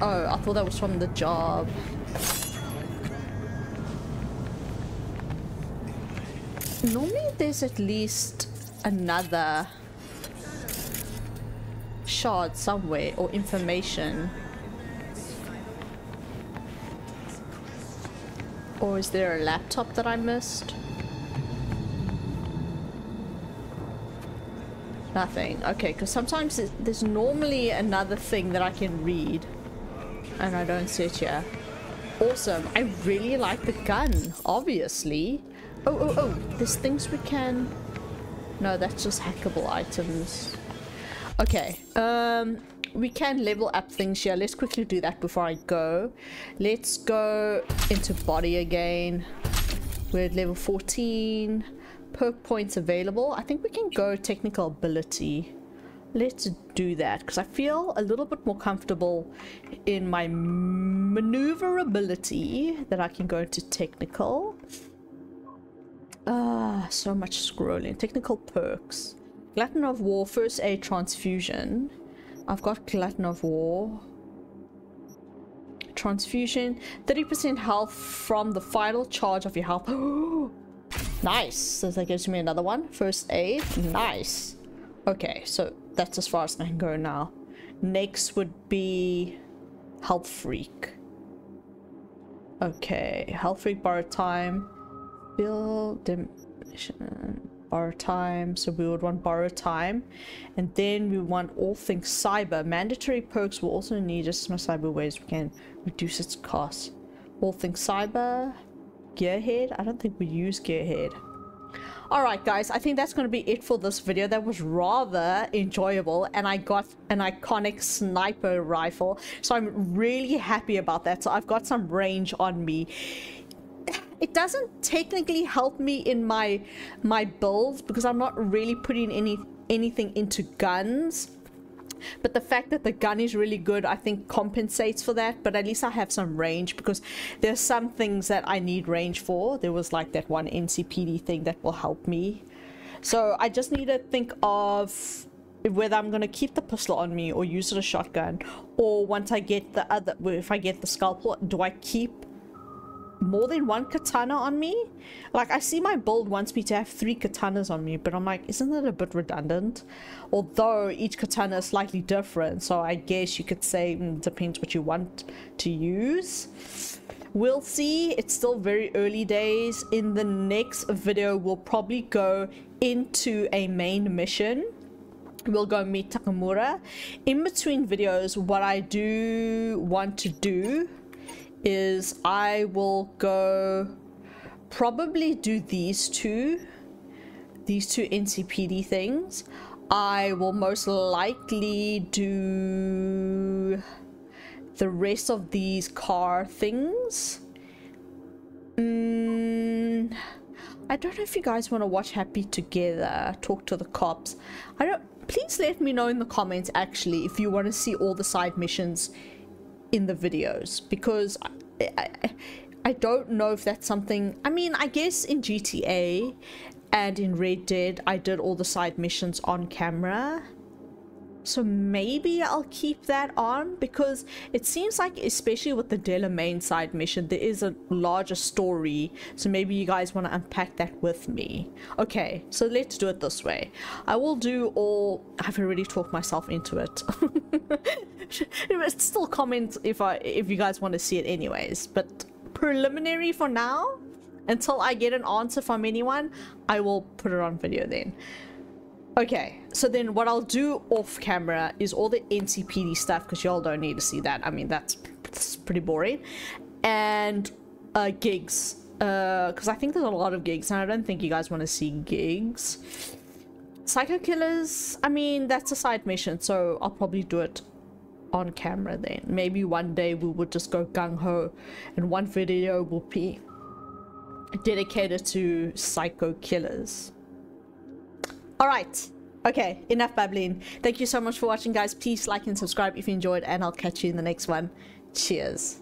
Oh, I thought that was from the job. Normally there's at least another shard somewhere or information. Or is there a laptop that I missed? Nothing. Okay, because sometimes there's normally another thing that I can read. And I don't see it here. Awesome. I really like the gun, obviously. Oh, oh, oh. There's things we can... No, that's just hackable items. Okay. Um, we can level up things here. Let's quickly do that before I go. Let's go into body again. We're at level 14. Perk points available. I think we can go technical ability. Let's do that because I feel a little bit more comfortable in my maneuverability that I can go into technical. Ah, so much scrolling. Technical perks. Glutton of War, First Aid Transfusion. I've got Glutton of War. Transfusion. 30% health from the final charge of your health. nice. So that gives me another one. First Aid. Nice. Okay, so that's as far as I can go now. Next would be Health Freak. Okay, Health Freak borrow time. Build demolition borrow time. So we would want borrow time. And then we want all things cyber. Mandatory perks will also need just some cyber ways we can reduce its cost. All things cyber gearhead. I don't think we use gearhead. Alright guys, I think that's going to be it for this video. That was rather enjoyable and I got an iconic sniper rifle. So I'm really happy about that. So I've got some range on me it doesn't technically help me in my my builds because I'm not really putting any anything into guns. But the fact that the gun is really good I think compensates for that. But at least I have some range because there's some things that I need range for. There was like that one NCPD thing that will help me. So I just need to think of whether I'm going to keep the pistol on me or use it as a shotgun. Or once I get the other if I get the scalpel do I keep more than one katana on me. Like, I see my build wants me to have three katanas on me, but I'm like, isn't that a bit redundant? Although each katana is slightly different, so I guess you could say mm, depends what you want to use. We'll see. It's still very early days. In the next video, we'll probably go into a main mission we'll go meet Takemura. In between videos, what I do want to do is I will go probably do these two, these two NCPD things. I will most likely do the rest of these car things. Mm, I don't know if you guys want to watch Happy Together, talk to the cops. I don't please let me know in the comments actually if you want to see all the side missions in the videos because I, I, I don't know if that's something I mean I guess in GTA and in Red Dead I did all the side missions on camera so maybe I'll keep that on because it seems like especially with the Delamain side mission there is a larger story so maybe you guys want to unpack that with me. Okay so let's do it this way. I will do all I've already talked myself into it. still comment if I if you guys want to see it anyways but preliminary for now until I get an answer from anyone I will put it on video then. Okay, so then what I'll do off camera is all the NCPD stuff because y'all don't need to see that. I mean, that's, that's pretty boring. And uh, gigs, because uh, I think there's a lot of gigs and I don't think you guys want to see gigs. Psycho Killers, I mean, that's a side mission, so I'll probably do it on camera then. Maybe one day we would just go gung-ho and one video will be dedicated to Psycho Killers. Alright. Okay, enough babbling. Thank you so much for watching, guys. Please like and subscribe if you enjoyed, and I'll catch you in the next one. Cheers.